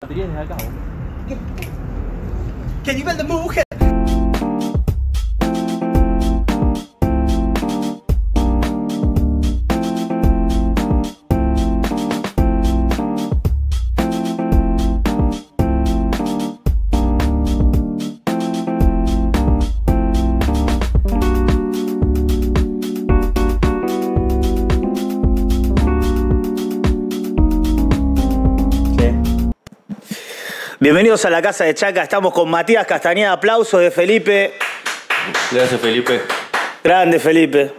Can you build the moon? Bienvenidos a la casa de Chaca, estamos con Matías Castañeda, aplausos de Felipe. Gracias, Felipe. Grande Felipe.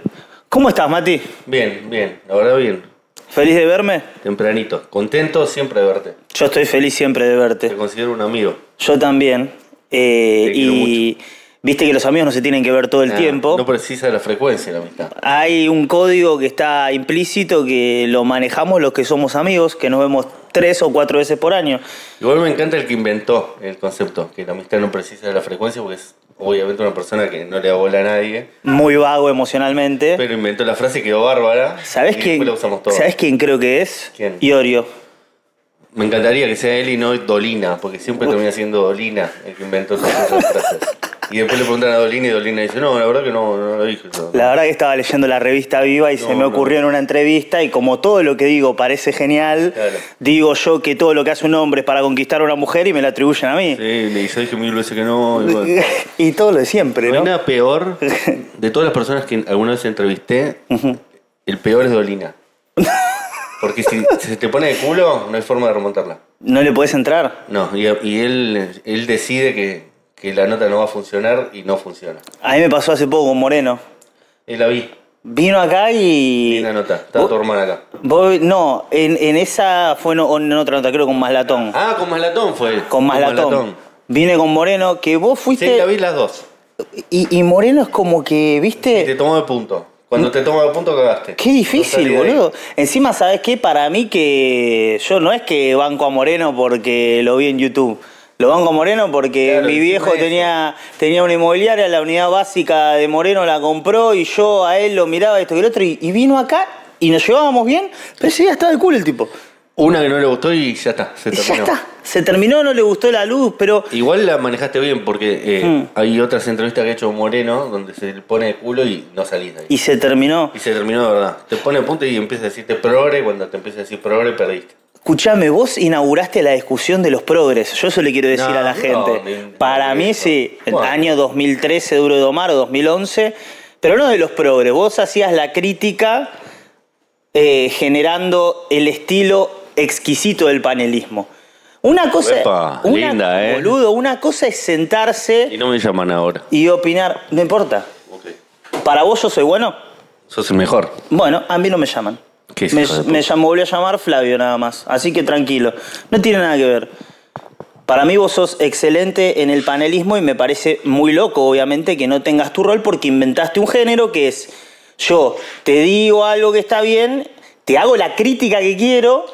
¿Cómo estás, Mati? Bien, bien, la verdad bien. ¿Feliz de verme? Tempranito. Contento siempre de verte. Yo estoy feliz siempre de Te verte. considero un amigo. Yo también. Eh, Te y viste que los amigos no se tienen que ver todo el Ah, tiempo. No precisa la frecuencia la amistad. Hay un código que está implícito que lo manejamos los que somos amigos, que nos vemos tres o cuatro veces por año. Igual me encanta el que inventó el concepto, que la amistad no precisa de la frecuencia porque es obviamente una persona que no le da bola a nadie, Muy vago emocionalmente. pero inventó la frase y quedó bárbara. ¿Sabes quién, la usamos todos. ¿Sabes quién creo que es? ¿Quién? Iorio. Me encantaría que sea él y no Dolina, porque siempre termina siendo Dolina el que inventó esas frases. Y después le preguntan a Dolina y Dolina dice, no, la verdad que no, no lo dije. La verdad que estaba leyendo la revista Viva y se me ocurrió en una entrevista y como todo lo que digo parece genial, Claro. digo yo que todo lo que hace un hombre es para conquistar a una mujer y me la atribuyen a mí. Sí, le dije mil veces que no. y bueno. y todo lo de siempre, No peor de todas las personas que alguna vez entrevisté. El peor es Dolina. Porque si se te pone de culo, no hay forma de remontarla. No le podés entrar. No, y, y él, él decide que, que la nota no va a funcionar y no funciona. A mí me pasó hace poco con Moreno. Él la vi, Vino acá y... vi la nota. Estaba tu hermana acá. Vos- no, en, en esa fue no- en otra nota, creo con Maslatón. Ah, con Maslatón fue. con Maslatón. Vine con Moreno, que vos Sí, fuiste... la vi las dos. y, y Moreno es como que, Y te viste... tomó de punto. Cuando te tomó de punto, cagaste. Qué difícil, boludo. Encima, ¿sabes qué? Para mí que yo no es que banco a Moreno porque lo vi en YouTube. Lo banco a Moreno porque Claro, mi viejo tenía, tenía una inmobiliaria, la unidad básica de Moreno la compró y yo a él lo miraba esto y el otro y, y vino acá y nos llevábamos bien, pero ese día estaba de culo el tipo. Una que no le gustó y ya está, se Y ya terminó. está. Se terminó, no le gustó la luz, pero Igual la manejaste bien porque eh, Hmm. hay otras entrevistas que ha hecho Moreno donde se le pone de culo y no salís de ahí. y se terminó. Y se terminó de verdad. Te pone a punto y empieza a decirte progre. Cuando te empieza a decir progre, perdiste. Escuchame, vos inauguraste la discusión de los progres. Yo eso le quiero decir No, a la gente. Para mí sí, el Bueno. año 2013 Duro de Omar o 2011, pero no de los progres. Vos hacías la crítica eh, generando el estilo exquisito del panelismo. Una cosa, Epa, una, linda, ¿eh? boludo, una cosa es sentarse Y no me llaman ahora. y opinar. No importa. Ok. Para vos yo soy bueno. Sos el mejor. Bueno, a mí no me llaman. ¿Qué es me, me llamó, volvió a llamar Flavio nada más. Así que tranquilo. No tiene nada que ver. Para mí vos sos excelente en el panelismo y me parece muy loco, obviamente, que no tengas tu rol porque inventaste un género que es yo te digo algo que está bien, te hago la crítica que quiero,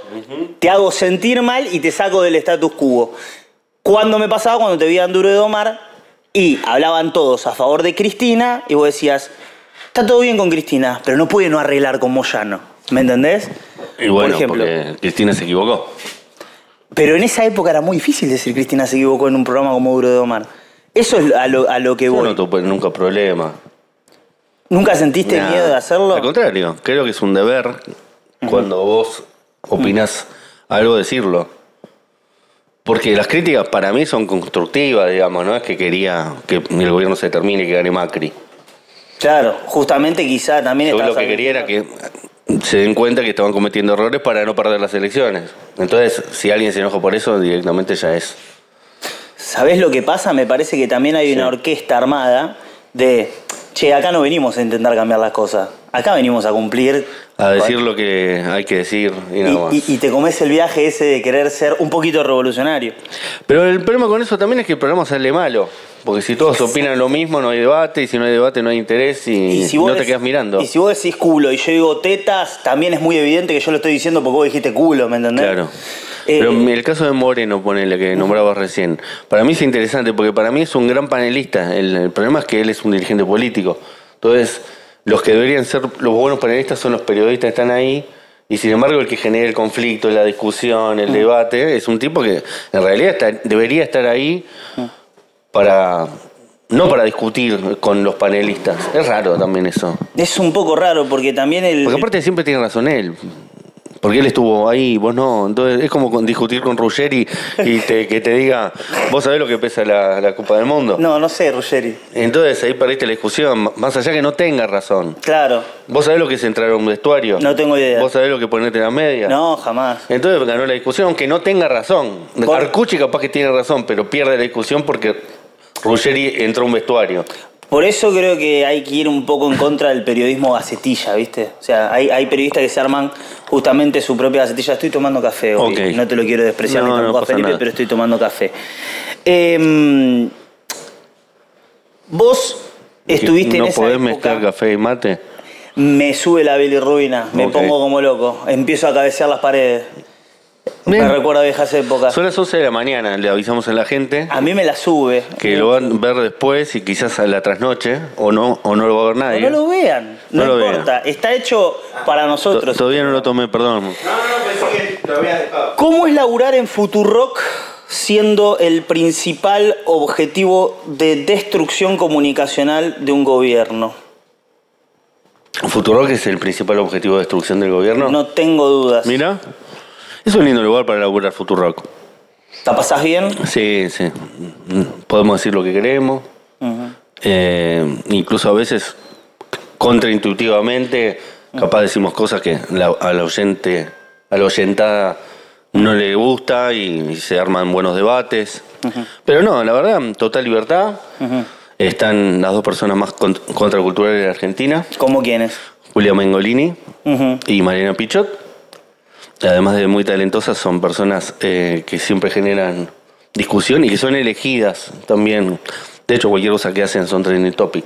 te hago sentir mal y te saco del status quo. Cuando me pasaba cuando te veían duro de domar y hablaban todos a favor de Cristina y vos decías, está todo bien con Cristina, pero no puede no arreglar con Moyano. ¿Me entendés? Y bueno, Por ejemplo. porque Cristina se equivocó. Pero en esa época era muy difícil decir Cristina se equivocó en un programa como Duro de Domar. Eso es a lo, a lo que Yo voy. no tuve nunca problema. ¿Nunca sentiste miedo de hacerlo? Al contrario, creo que es un deber cuando vos opinás algo decirlo. Porque las críticas para mí son constructivas, digamos, no es que quería que el gobierno se termine y que gane Macri. Claro, justamente quizá también Yo lo que quería era que se den cuenta que estaban cometiendo errores para no perder las elecciones. Entonces, si alguien se enoja por eso, directamente ya es. ¿Sabés lo que pasa? Me parece que también hay una orquesta armada de, che, acá no venimos a intentar cambiar las cosas. Acá venimos a cumplir. A decir lo que hay que decir y nada más. Y, te comes el viaje ese de querer ser un poquito revolucionario. Pero el problema con eso también es que el programa sale malo. Porque si todos opinan lo mismo, no hay debate, y si no hay debate, no hay interés, y, no te quedas mirando. Y si vos decís culo y yo digo tetas, también es muy evidente que yo lo estoy diciendo porque vos dijiste culo, ¿me entendés? Claro. Eh, Pero en el caso de Moreno, ponele, que nombrabas recién, para mí es interesante porque para mí es un gran panelista. El, el problema es que él es un dirigente político. Entonces, los que deberían ser los buenos panelistas son los periodistas que están ahí Y sin embargo, el que genera el conflicto, la discusión, el debate, es un tipo que en realidad está- debería estar ahí para. No para discutir con los panelistas. Es raro también eso. Es un poco raro porque también el. Porque aparte siempre tiene razón él. Porque él estuvo ahí, vos no. Entonces es como con- discutir con Ruggeri y te- que te diga, vos sabés lo que pesa la, la Copa del Mundo. No, no sé, Ruggeri. Entonces ahí perdiste la discusión, más allá que no tenga razón. Claro. ¿Vos sabés lo que es entrar a un vestuario? No tengo idea. ¿Vos sabés lo que ponerte en la media? No, jamás. Entonces ganó la discusión, aunque no tenga razón. Por- Arcucci capaz que tiene razón, pero pierde la discusión porque Ruggeri entró a un vestuario. Por eso creo que hay que ir un poco en contra del periodismo gacetilla, ¿viste? O sea, hay, hay periodistas que se arman justamente su propia gacetilla. Estoy tomando café hoy. No te lo quiero despreciar No, ni no tampoco a Felipe, nada. pero estoy tomando café. Em, vos estuviste ¿No en esa podés época, mezclar café y mate? Me sube la bilirruina, me pongo como loco. Empiezo a cabecear las paredes. Me Bien. recuerda viejas épocas. Son las 11 de la mañana, le avisamos a la gente A mí me la sube. que lo van a ver después y quizás a la trasnoche, o no, o no lo va a ver O nadie. no lo vean, no, No lo importa. Está hecho para nosotros. Todavía no lo tomé, perdón. No, no, pensé que lo habías dejado. ¿Cómo es laburar en Futurock siendo el principal objetivo de destrucción comunicacional de un gobierno? Futurock es el principal objetivo de destrucción del gobierno. No tengo dudas. Mira, es un lindo lugar para laburar Futurock. ¿Te pasás bien? Sí, sí. Podemos decir lo que queremos. Eh, incluso a veces, contraintuitivamente, capaz decimos cosas que la- al oyente, a la oyentada no le gusta y, y se arman buenos debates. Pero no, la verdad, total libertad. Están las dos personas más cont- contraculturales de la Argentina, ¿Cómo quiénes? Julia Mengolini y Mariana Pichot. Además de muy talentosas, son personas eh, que siempre generan discusión y que son elegidas también. De hecho, cualquier cosa que hacen son trending topic.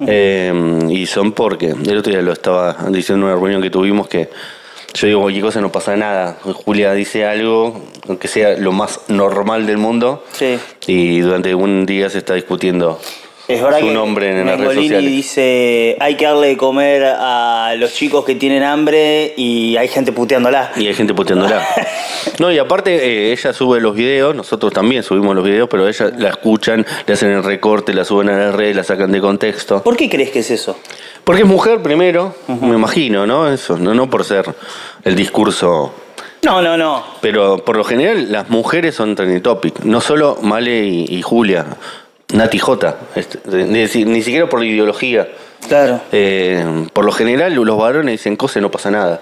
Eh, y son porque, el otro día lo estaba diciendo en una reunión que tuvimos que yo digo cualquier cosa no pasa nada. Julia dice algo, aunque sea lo más normal del mundo, Sí. y durante un día se está discutiendo Es verdad su que nombre en las redes sociales. dice hay que darle de comer a los chicos que tienen hambre y hay gente puteándola. Y hay gente puteándola. No, y aparte eh, ella sube los videos, nosotros también subimos los videos, pero ella la escuchan, le hacen el recorte, la suben a las redes, la sacan de contexto. ¿Por qué crees que es eso? Porque es mujer primero, me imagino, ¿no? Eso, no, no por ser el discurso. No, no, no. Pero por lo general las mujeres son trending topic, no solo Male y, y Julia, Nati J, este, ni, siquiera por la ideología. Claro. Eh, por lo general los varones dicen cosas no pasa nada.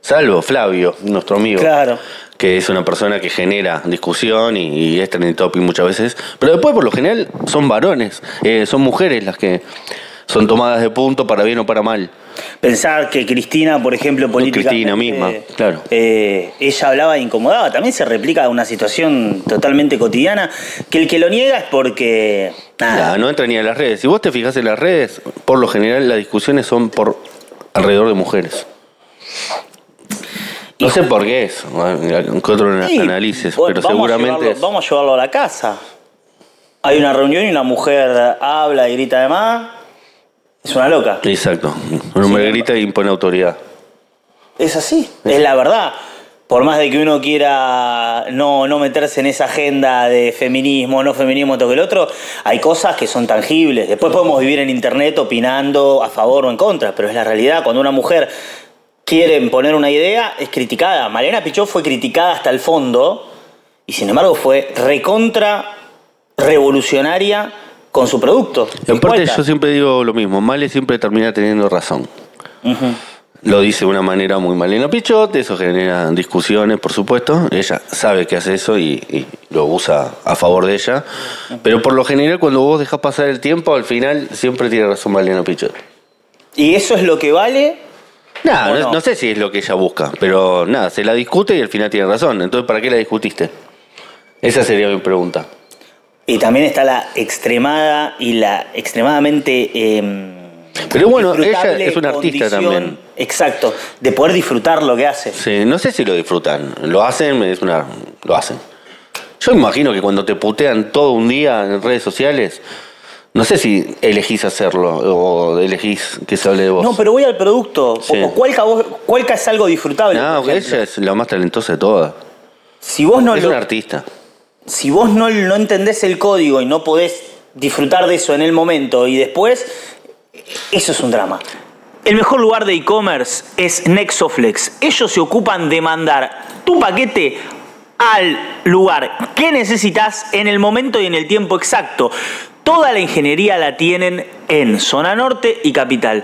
Salvo Flavio, nuestro amigo. Claro. Que es una persona que genera discusión y, y es trending topic muchas veces. Pero después, por lo general, son varones, eh, son mujeres las que son tomadas de punto para bien o para mal. Pensar que Cristina, por ejemplo, políticamente... Cristina misma, claro. eh, ella hablaba e incomodaba. También se replica una situación totalmente cotidiana que el que lo niega es porque... Nada. No entra ni a las redes. Si vos te fijas en las redes, por lo general las discusiones son por alrededor de mujeres. No sé por qué es, que otro Sí, análisis, bueno, pero vamos a seguramente llevarlo- Vamos a llevarlo a la casa. Hay una reunión y una mujer habla y grita de más. Es una loca. Exacto. Un hombre Sí. grita e impone autoridad. Es así, es la verdad. Por más de que uno quiera no, no meterse en esa agenda de feminismo, no feminismo, esto que el otro, hay cosas que son tangibles. Después podemos vivir en internet opinando a favor o en contra, pero es la realidad. Cuando una mujer quiere imponer una idea, es criticada. Mariana Pichot fue criticada hasta el fondo y sin embargo fue recontra revolucionaria con su producto. Aparte, Cuenta. yo siempre digo lo mismo: Male siempre termina teniendo razón. Lo dice de una manera muy Malena Pichot, eso genera discusiones, por supuesto. Ella sabe que hace eso y, y lo usa a favor de ella. Pero por lo general, cuando vos dejas pasar el tiempo, al final siempre tiene razón Malena Pichot. Y eso es lo que vale Nada, ¿O no, no? no sé si es lo que ella busca, pero nada, se la discute y al final tiene razón. Entonces, ¿para qué la discutiste? Esa sería mi pregunta. Y también está la extremada y la extremadamente. eh, Pero bueno, ella es una artista también. Exacto, de poder disfrutar lo que hace. Sí, no sé si lo disfrutan. Lo hacen, es una, lo hacen. Yo imagino que cuando te putean todo un día en redes sociales, No sé si elegís hacerlo o elegís que se hable de vos. No, pero voy al producto. Sí. O- Cualca, vos- es algo disfrutable. No, ella es la más talentosa de todas. Si vos no es lo- una artista. Si vos no, no entendés el código y no podés disfrutar de eso en el momento y después, eso es un drama. El mejor lugar de e-commerce es Nexoflex. Ellos se ocupan de mandar tu paquete al lugar que necesitas en el momento y en el tiempo exacto. Toda la ingeniería la tienen en Zona Norte y Capital.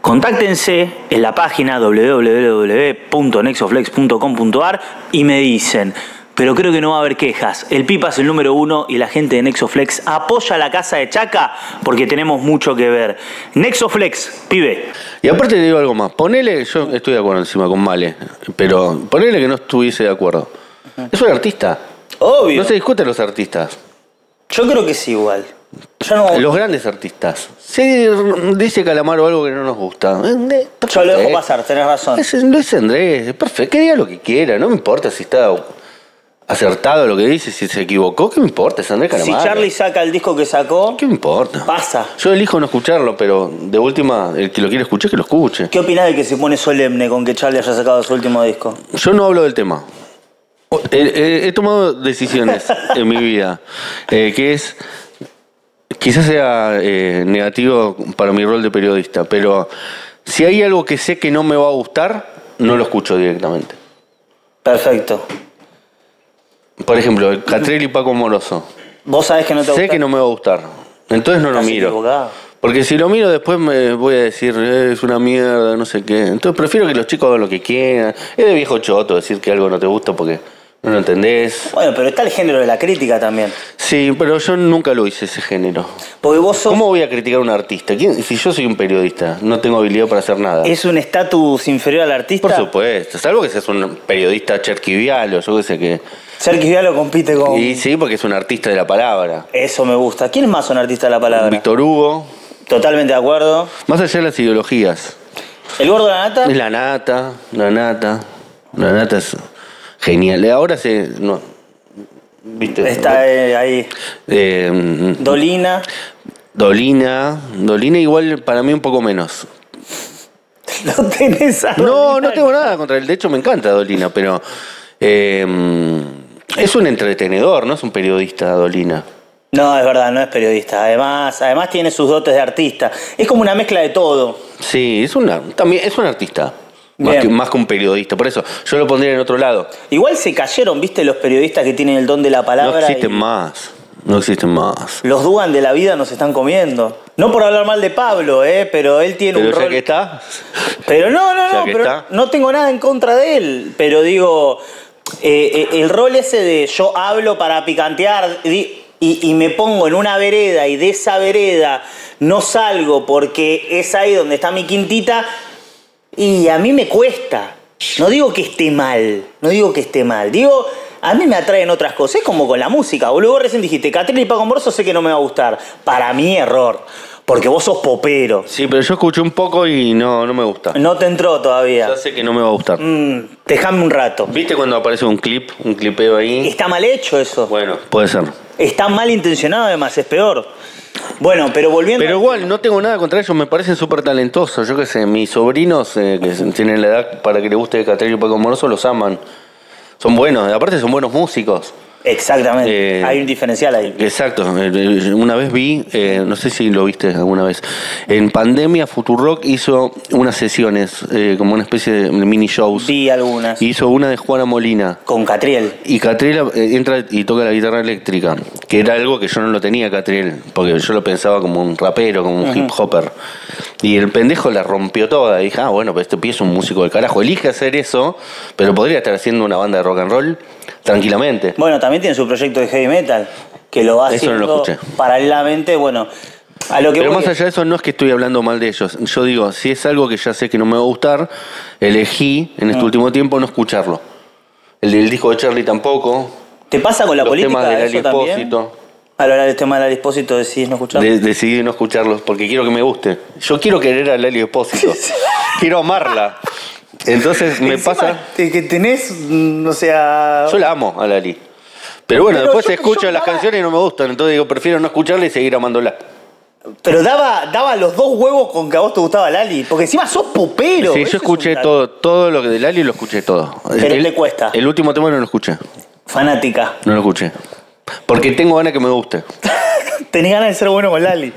Contáctense en la página www.nexoflex.com.ar y me dicen, pero creo que no va a haber quejas. El Pipa es el número uno y la gente de Nexoflex apoya la casa de Chaca porque tenemos mucho que ver. Nexoflex, pibe. Y aparte te digo algo más. Ponele, yo estoy de acuerdo encima con Male, pero ponele que no estuviese de acuerdo. Es un artista. Obvio. No se discuten los artistas. Yo creo que sí igual. Yo no... Los grandes artistas. Si dice Calamaro algo que no nos gusta. eh, Yo lo dejo pasar, tenés razón. Es Luis Andrés, es perfecto. Que diga lo que quiera. No me importa si está acertado lo que dice, si se equivocó. ¿Qué me importa? Es Andrés Si. Charlie saca el disco que sacó, ¿Qué me importa? pasa. Yo elijo no escucharlo, pero de última, el que lo quiere escuchar, que lo escuche. ¿Qué opinás de que se pone solemne con que Charlie haya sacado su último disco? Yo no hablo del tema. He tomado decisiones en mi vida, eh, que es, quizás sea eh, negativo para mi rol de periodista, pero si hay algo que sé que no me va a gustar, no lo escucho directamente. Perfecto. Por ejemplo, el Catrell y Paco Moroso. Vos sabés que no te Sé gusta. que no me va a gustar, entonces no lo Estás miro. equivocado. Porque si lo miro después me voy a decir, "Eh, es una mierda, no sé qué. Entonces prefiero que los chicos hagan lo que quieran. Es de viejo choto decir que algo no te gusta porque no lo entendés. Bueno, pero está el género de la crítica también. Sí, pero yo nunca lo hice ese género. Porque vos sos. ¿Cómo voy a criticar a un artista? ¿Quién- Si yo soy un periodista, no tengo habilidad para hacer nada. ¿Es un estatus inferior al artista? Por supuesto, salvo que seas un periodista cherquivial o yo qué sé qué. Sergio Vialo compite con. Y sí, porque es un artista de la palabra. Eso me gusta. ¿Quién es más un artista de la palabra? Víctor Hugo, Totalmente de acuerdo. más allá de las ideologías. ¿El gordo de la nata? Es la nata, la nata. La nata es genial. Ahora se. No, ¿Viste? Está eh, ahí. Eh, Dolina. Dolina. Dolina igual para mí un poco menos. No tenés a No, no tengo nada contra él. De hecho, me encanta Dolina, pero. eh, es un entretenedor, no es un periodista, Dolina. No, es verdad, no es periodista. Además, además tiene sus dotes de artista. Es como una mezcla de todo. Sí, es una, también es un artista. Más que, más que un periodista. Por eso, yo lo pondría en otro lado. Igual se cayeron, ¿viste? Los periodistas que tienen el don de la No palabra. existen y más. No existen más. Los Dugan de la vida nos están comiendo. No por hablar mal de Pablo, ¿eh? Pero él tiene Pero un ya rol. que está. Pero no, no, no, pero está. no tengo nada en contra de él. Pero digo, eh, eh, el rol ese de yo hablo para picantear y, me pongo en una vereda y de esa vereda no salgo porque es ahí donde está mi quintita y a mí me cuesta. No digo que esté mal, no digo que esté mal. Digo, a mí me atraen otras cosas. Es como con la música, boludo. Vos recién dijiste, Catril y Paco Moroso sé que no me va a gustar. Para mí, error. Porque vos sos popero. Sí, pero yo escuché un poco y no, no me gusta. No te entró todavía. Ya sé que no me va a gustar. Mm, dejame un rato. ¿Viste cuando aparece un clip, un clipeo ahí? Está mal hecho eso. Bueno, puede ser. Está mal intencionado además, es peor. Bueno, pero volviendo... Pero igual, no tengo nada contra ellos, me parecen súper talentosos. Yo qué sé, mis sobrinos eh, que tienen la edad para que les guste de Catril y Paco Moroso los aman. Son buenos, aparte son buenos músicos. Exactamente. Eh, Hay un diferencial ahí. Exacto, eh, una vez vi, eh, no sé si lo viste alguna vez, en pandemia Futurock hizo unas sesiones, eh, como una especie de mini shows. Vi algunas. Hizo una de Juana Molina. Con Catriel. Y Catriel eh, entra y toca la guitarra eléctrica, que era algo que yo no lo tenía Catriel, porque yo lo pensaba como un rapero, como un hip hopper. Y el pendejo la rompió toda. Y dije, ah, bueno, pues este pie es un músico del carajo. Elige hacer eso, pero podría estar haciendo una banda de rock and roll tranquilamente. Bueno, también tiene su proyecto de heavy metal, que lo va Eso no lo escuché. paralelamente, bueno, a lo que Pero más allá de eso, no es que estoy hablando mal de ellos. Yo digo, si es algo que ya sé que no me va a gustar, elegí en este Mm. último tiempo no escucharlo. El del disco de Charlie tampoco. ¿Te pasa con la los política temas de eso Lali también? Espósito. Al hablar del tema del Alispósito decís no escuchar. De- decidí no escucharlos porque quiero que me guste. Yo quiero querer a Lali Espósito. quiero amarla. Entonces me Encima, pasa. de que tenés, mm, o sea... Yo la amo a Lali. Pero bueno, Pero después yo- escucho yo- las canciones y no me gustan. Entonces digo, prefiero no escucharla y seguir amándola. Pero daba, daba los dos huevos con que a vos te gustaba Lali. Porque encima sos popero. Sí, Eso yo es escuché un- todo, todo lo que de Lali lo escuché todo. Pero el, te cuesta. El último tema no lo escuché. Fanática. No lo escuché. Porque tengo ganas que me guste. Tenés ganas de ser bueno con Lali.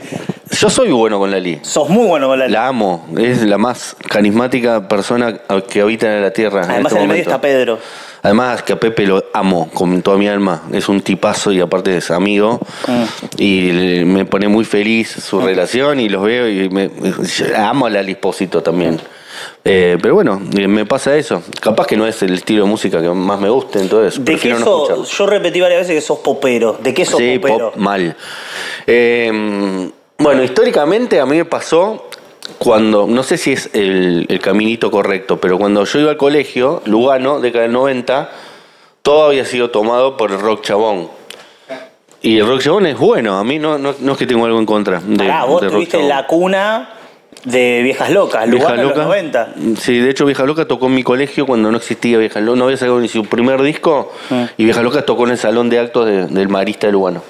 Yo soy bueno con Lali. Sos muy bueno con Lali. La amo. Es la más carismática persona que habita en la tierra. en Además, este en el medio momento. está Pedro. Además que a Pepe lo amo con toda mi alma. Es un tipazo y aparte es amigo. Mm. Y me pone muy feliz su relación y los veo y me, amo a Lali Espósito también. Eh, pero bueno, eh, me pasa eso. Capaz que no es el estilo de música que más me guste, entonces ¿De qué no. Yo repetí varias veces que sos popero. ¿De qué sos Sí, popero? pop mal. Eh, bueno, históricamente a mí me pasó cuando, no sé si es el, el caminito correcto, pero cuando yo iba al colegio, Lugano, década del 90, todo había sido tomado por el rock chabón. Y el rock chabón es bueno, a mí no, no, no es que tengo algo en contra de, Pará, vos de rock tuviste chabón. la cuna de Viejas Locas, Vieja Lugano en los Loca. 90. Sí, de hecho Vieja Loca tocó en mi colegio cuando no existía Vieja Loca. No había sacado ni su primer disco Mm. y Vieja Loca tocó en el salón de actos de- del Marista de Lugano.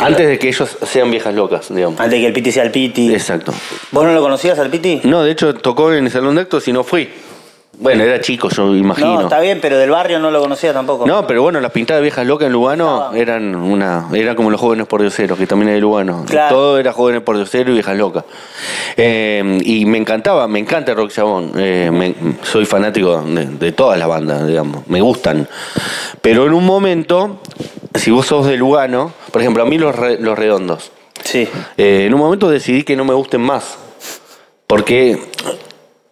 Antes de que ellos sean Viejas Locas, digamos. Antes de que el Piti sea el Piti. Exacto. ¿Vos no lo conocías al Piti? No, de hecho tocó en el salón de actos y no fui. Bueno, era chico, yo imagino. No, está bien, pero del barrio no lo conocías tampoco. No, pero bueno, las pintadas viejas locas en Lugano Ah. eran una, era como los jóvenes por dioseros, que también es de Lugano. Claro. Todo era jóvenes por dioseros y viejas locas. Eh, y me encantaba, me encanta rock chabón. Eh, me- soy fanático de, de todas las bandas, digamos, me gustan. Pero en un momento, si vos sos de Lugano, por ejemplo, a mí los, Re- los redondos, Sí. eh, en un momento decidí que no me gusten más. Porque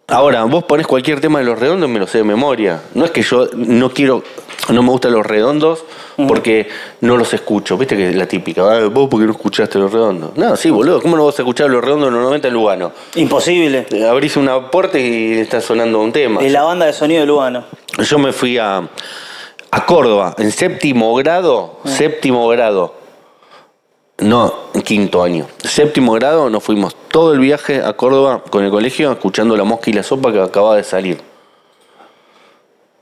ahora vos pones cualquier tema de los redondos y me lo sé de memoria. No es que yo no quiero, no me gustan los redondos porque no los escucho. Viste que es la típica, "Ah, vos porque no escuchaste los redondos. No, sí, boludo, ¿cómo no vas a escuchar los redondos en los 90 en Lugano? Imposible. Eh, Abrís una puerta y está sonando un tema. Es la banda de sonido de Lugano. Yo me fui a, a Córdoba en séptimo grado, séptimo grado. No, en quinto año. Séptimo grado nos fuimos todo el viaje a Córdoba con el colegio escuchando La Mosca y la Sopa que acababa de salir.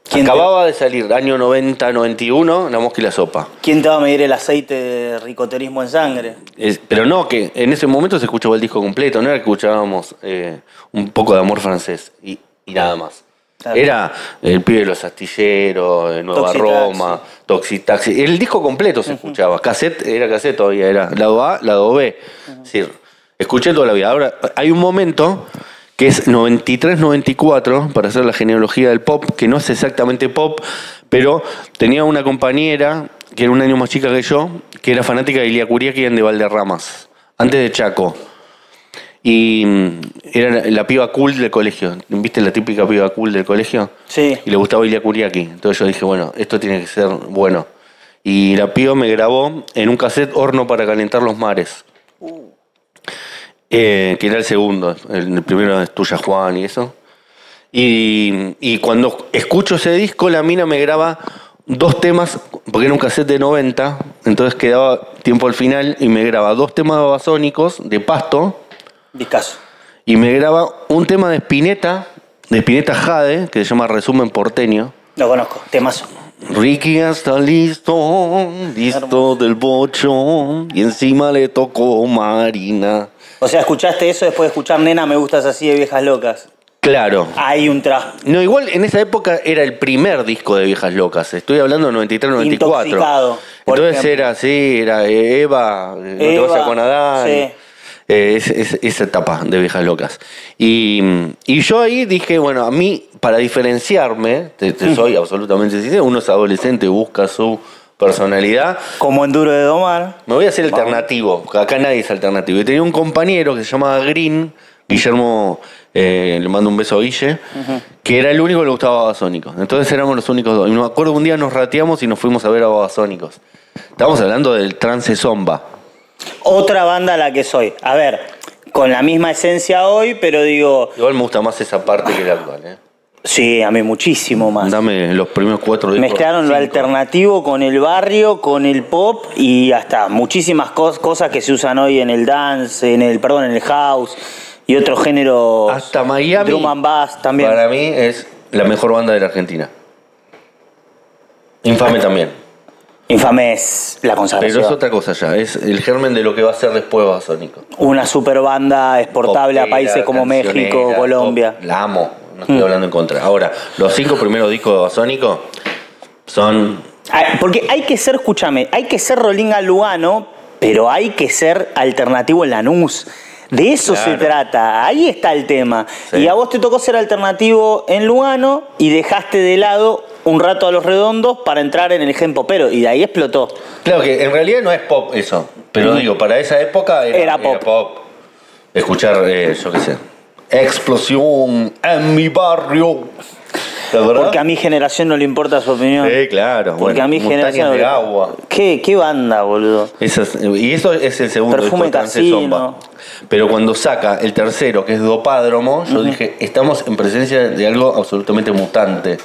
¿Quién te, Acababa de salir, año 90, 91, La Mosca y la Sopa. quién te va a medir el aceite de ricoterismo en sangre? Es- pero no, que en ese momento se escuchaba el disco completo, no era que escuchábamos eh, un poco de amor francés y, y nada más. Claro. Era El pibe de los astilleros, eh, Nueva Toxitaxi. Roma, Toxitaxi. El disco completo se escuchaba. Cassette, era cassette todavía, era lado A, lado B. Es decir, escuché toda la vida. Ahora, hay un momento que es 93-94, para hacer la genealogía del pop, que no es exactamente pop, pero tenía una compañera que era un año más chica que yo, que era fanática de Ilia Curiaki de Valderramas, antes de Chaco. Y mm, era la, piba cool del colegio. ¿Viste la típica piba cool del colegio? Sí. Y le gustaba Ilia Kuriaki. Entonces yo dije, bueno, esto tiene que ser bueno. Y la piba me grabó en un cassette Horno para calentar los mares. Eh, que era el segundo. El, el primero es Tuya Juan y eso. Y, y cuando escucho ese disco, la mina me graba dos temas, porque era un cassette de 90, entonces quedaba tiempo al final, y me graba dos temas babasónicos de pasto, Discaso. y me graba un tema de Spinetta, de Spinetta Jade, que se llama Resumen Porteño. Lo conozco. Temazo. Ricky ya está listo, listo del bocho, y encima le tocó Marina. O sea, escuchaste eso después de escuchar Nena, me gustas así de viejas locas. Claro. Hay un tras. No, igual en esa época era el primer disco de Viejas Locas. Estoy hablando de 93-94. Intoxicado, Entonces ejemplo. era así, era eh, Eva, eh, no te vas a Eva, con Adán. sí. Eh, es- es- esa etapa de Viejas Locas. Y, y yo ahí dije, bueno, a mí, para diferenciarme, te, te soy absolutamente sincero, uno es adolescente, busca su personalidad. Como Enduro de Domar. Me voy a hacer alternativo, acá nadie es alternativo. Y tenía un compañero que se llamaba Green, Guillermo, eh, le mando un beso a Guille, que era el único que le gustaba Babasónicos. Entonces éramos los únicos dos. Y me acuerdo que un día nos rateamos y nos fuimos a ver a Babasónicos. Estábamos hablando del trance zomba. Otra banda a la que soy. A ver, con la misma esencia hoy, pero digo, Igual me gusta más esa parte que la actual. ¿eh? sí, a mí muchísimo más. Dame los primeros cuatro discos. Mezclaron lo cinco. alternativo con el barrio, con el pop y hasta muchísimas cos- cosas que se usan hoy en el dance, en el, perdón, en el house y otros géneros. Hasta Miami. Drum and bass también. Para mí es la mejor banda de la Argentina. Infame también. Infame es la Pero consagración. es otra cosa ya, es el germen de lo que va a ser después Babasónico. Una super banda exportable a países como México, Colombia. La amo, no estoy hablando en contra. Ahora, los cinco primeros discos de Babasónico son Ay, Porque hay que ser, escúchame, hay que ser Rolinga Lugano, pero hay que ser alternativo en Lanús. De eso se trata, ahí está el tema. Sí. Y a vos te tocó ser alternativo en Lugano y dejaste de lado un rato a los redondos para entrar en el gen popero y de ahí explotó. Claro que en realidad no es pop eso, pero digo, para esa época era, Era pop. Escuchar, eh, yo qué sé, explosión en mi barrio. Porque a mi generación no le importa su opinión. Sí, claro. Porque bueno, a mi generación. de agua. ¿Qué, qué banda, boludo? Esas- y eso es el segundo Perfume Casino. Pero cuando saca el tercero, que es Dopádromo, yo dije, estamos en presencia de algo absolutamente mutante.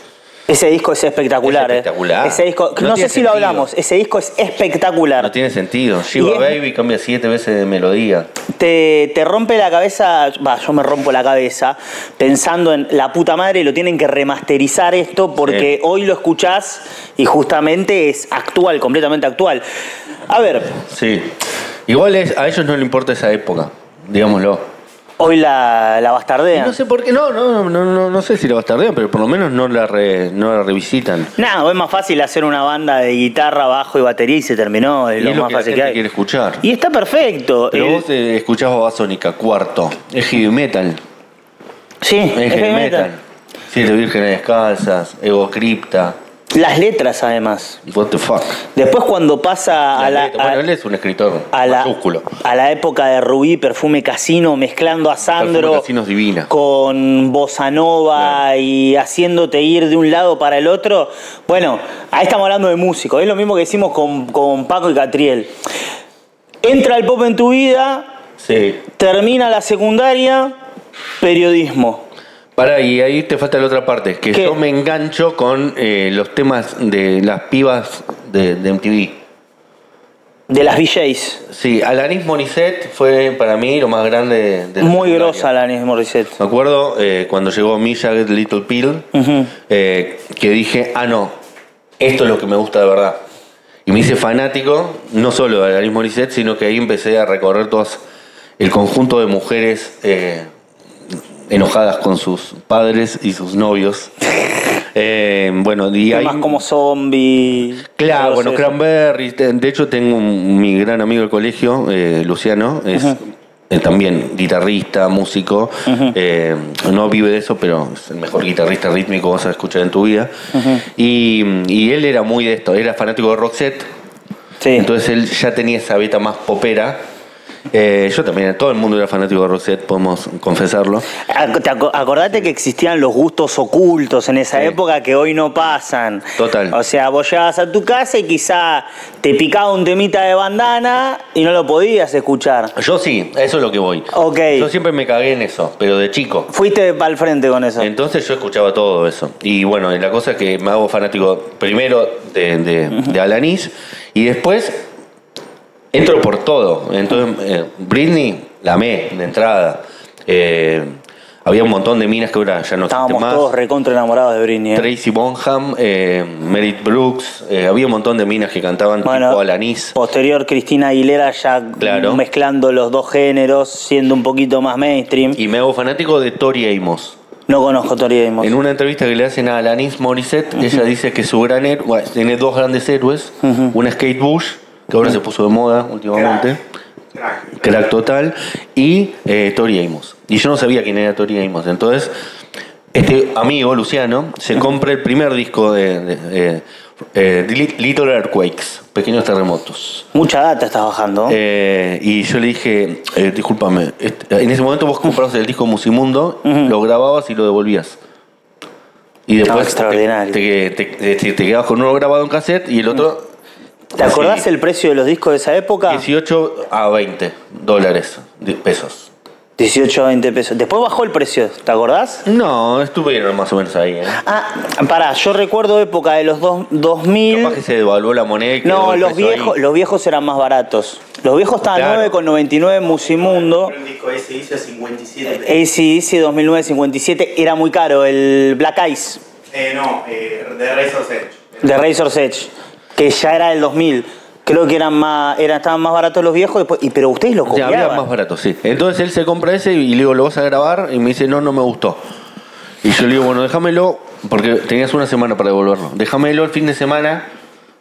Ese disco es espectacular, Es ¿eh? espectacular. Ese disco, No no, sé si lo hablamos, ese disco es espectacular. No tiene sentido. Shiva Baby cambia siete veces de melodía. te, te rompe la cabeza, va, yo me rompo la cabeza pensando en la puta madre, lo tienen que remasterizar esto porque Sí. hoy lo escuchás y justamente es actual, completamente actual. A ver, Sí. Igual es, a ellos no les importa esa época, digámoslo. Hoy la, la bastardean. no sé por qué, no, no, no, no, no sé si la bastardean, pero por lo menos no la, re- no la revisitan. Nada, es más fácil hacer una banda de guitarra, bajo y batería y se terminó, es Y lo es lo más que la fácil gente que hay. quiere escuchar. Y está perfecto. Pero El- vos eh, escuchás Babasónica, cuarto. Es heavy metal. sí, Es heavy metal. metal. Siete vírgenes descalzas, Ego Cripta. Las letras además. What the fuck. Después cuando pasa a la, bueno, a- él es un escritor a la, a la época de Rubí, Perfume Casino, mezclando a Sandro divina. con Bossa Nova y haciéndote ir de un lado para el otro. Bueno, ahí estamos hablando de músicos. Es lo mismo que hicimos con, con Paco y Catriel. Entra el pop en tu vida, Sí. termina la secundaria, periodismo. Para, y ahí te falta la otra parte, que ¿Qué? yo me engancho con eh, los temas de las pibas de, de MTV. De las VJs. Sí, Alanis Morissette fue para mí lo más grande de la Muy grosa la Alanis Morissette. Me acuerdo eh, cuando llegó Mi Jagged Little Pill, eh, que dije, ah, no, esto es lo que me gusta de verdad. Y me hice fanático, no solo de Alanis Morissette, sino que ahí empecé a recorrer todas el conjunto de mujeres eh, enojadas con sus padres y sus novios. Eh, bueno, y ahí... Temas como zombie. Claro, bueno. Cranberry. De hecho, tengo un- mi gran amigo del colegio, eh, Luciano, es eh, también guitarrista, músico. no vive de eso, pero es el mejor guitarrista rítmico que vas a escuchar en tu vida. y, y él era muy de esto, era fanático de Roxette. Sí. Entonces él ya tenía esa beta más popera. Eh, yo también, todo el mundo era fanático de Roxette, podemos confesarlo. Aco- Acordate que existían los gustos ocultos en esa Sí. época que hoy no pasan. Total. O sea, vos llegabas a tu casa y quizá te picaba un temita de bandana y no lo podías escuchar. Yo sí, eso es lo que voy. Ok. Yo siempre me cagué en eso, pero de chico. Fuiste para el frente con eso. Entonces yo escuchaba todo eso. Y bueno, la cosa es que me hago fanático primero de, de, de Alanis y después entro por todo. Entonces, eh, Britney la amé de entrada. Eh, había un montón de minas que ahora ya no existen Estábamos más. todos recontra enamorados de Britney. ¿eh? Tracy Bonham, eh, Merit Brooks, eh, había un montón de minas que cantaban Bueno, tipo Alanis. posterior Cristina Aguilera ya Claro. mezclando los dos géneros, siendo un poquito más mainstream. Y me hago fanático de Tori Amos. No conozco Tori Amos. En una entrevista que le hacen a Alanis Morissette, ella dice que su gran héroe, bueno, tiene dos grandes héroes, una es Kate Bush, que ahora se puso de moda últimamente, Crack. crack total, y eh, Tori Amos. Y yo no sabía quién era Tori Amos, entonces este amigo, Luciano, se compra el primer disco de, de- de- eh, Little Earthquakes, Pequeños Terremotos. Mucha data estás bajando. Eh, y yo le dije, eh, discúlpame, en ese momento vos comprabas el disco Musimundo, lo grababas y lo devolvías. Y después Ah, extraordinario. Te, te, te- te- te quedabas con uno grabado en cassette y el otro ¿Te acordás así, el precio de los discos de esa época? 18 a 20 dólares, pesos. 18 a 20 pesos. Después bajó el precio, ¿te acordás? No, estuvieron más o menos ahí. ¿eh? Ah, pará, yo recuerdo época de los dos- 2000. Capaz que se devaluó la moneda y No, el los ahí. viejos, los viejos eran más baratos. Los viejos estaban Claro. 9,99 en Musimundo. Un disco ese hizo 57. ACDC 2009-57 era muy caro. El Black Ice Eh, no, eh, de Razor's Edge. de Razor's Edge. Que ya era del 2000. Creo que eran más, eran, estaban más baratos los viejos, después, y, pero ustedes lo Ya copiaban. había más barato, sí. Entonces él se compra ese y le digo, ¿lo vas a grabar? Y me dice, no, no me gustó. Y yo le digo, bueno, déjamelo, porque tenías una semana para devolverlo. Déjamelo el fin de semana,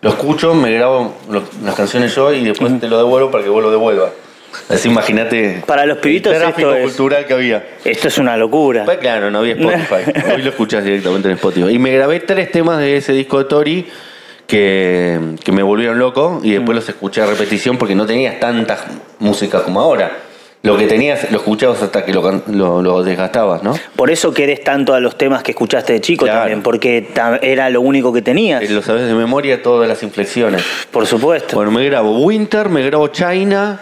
lo escucho, me grabo las canciones yo y después te lo devuelvo para que vos lo devuelvas. Así imagínate Para los pibitos el tráfico esto es- cultural que había. Esto es una locura. Pues claro, no había Spotify. Hoy lo escuchás directamente en Spotify. Y me grabé tres temas de ese disco de Tori que, que me volvieron loco y después los escuché a repetición porque no tenías tanta música como ahora. Lo que tenías lo escuchabas hasta que lo, lo, lo desgastabas, ¿no? Por eso querés tanto a los temas que escuchaste de chico Claro. también, porque era lo único que tenías. Eh, Lo sabes de memoria todas las inflexiones. Por supuesto. Bueno, me grabo Winter, me grabo China,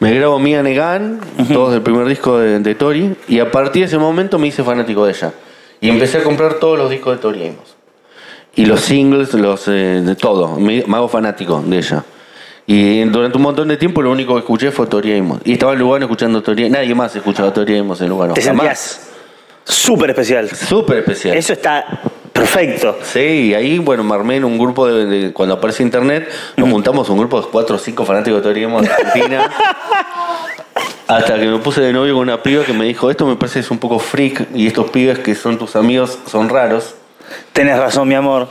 me grabo Mia Negan, todos del primer disco de, de Tori, y a partir de ese momento me hice fanático de ella. Y empecé a comprar todos los discos de Tori Amos. Y los singles, los eh, de todo. Me, me hago fanático de ella. Y durante un montón de tiempo lo único que escuché fue Tori Amos. Y estaba en Lugano escuchando Tori Nadie más escuchaba Tori Amos en Lugano. Te sentías súper especial. Súper especial. Eso está perfecto. Sí, ahí, bueno, me armé en un grupo de, de- cuando aparece internet, nos juntamos un grupo de cuatro o cinco fanáticos de Tori Amos de Argentina. hasta que me puse de novio con una piba que me dijo, esto me parece que es un poco freak y estos pibes que son tus amigos son raros. Tenés razón, mi amor.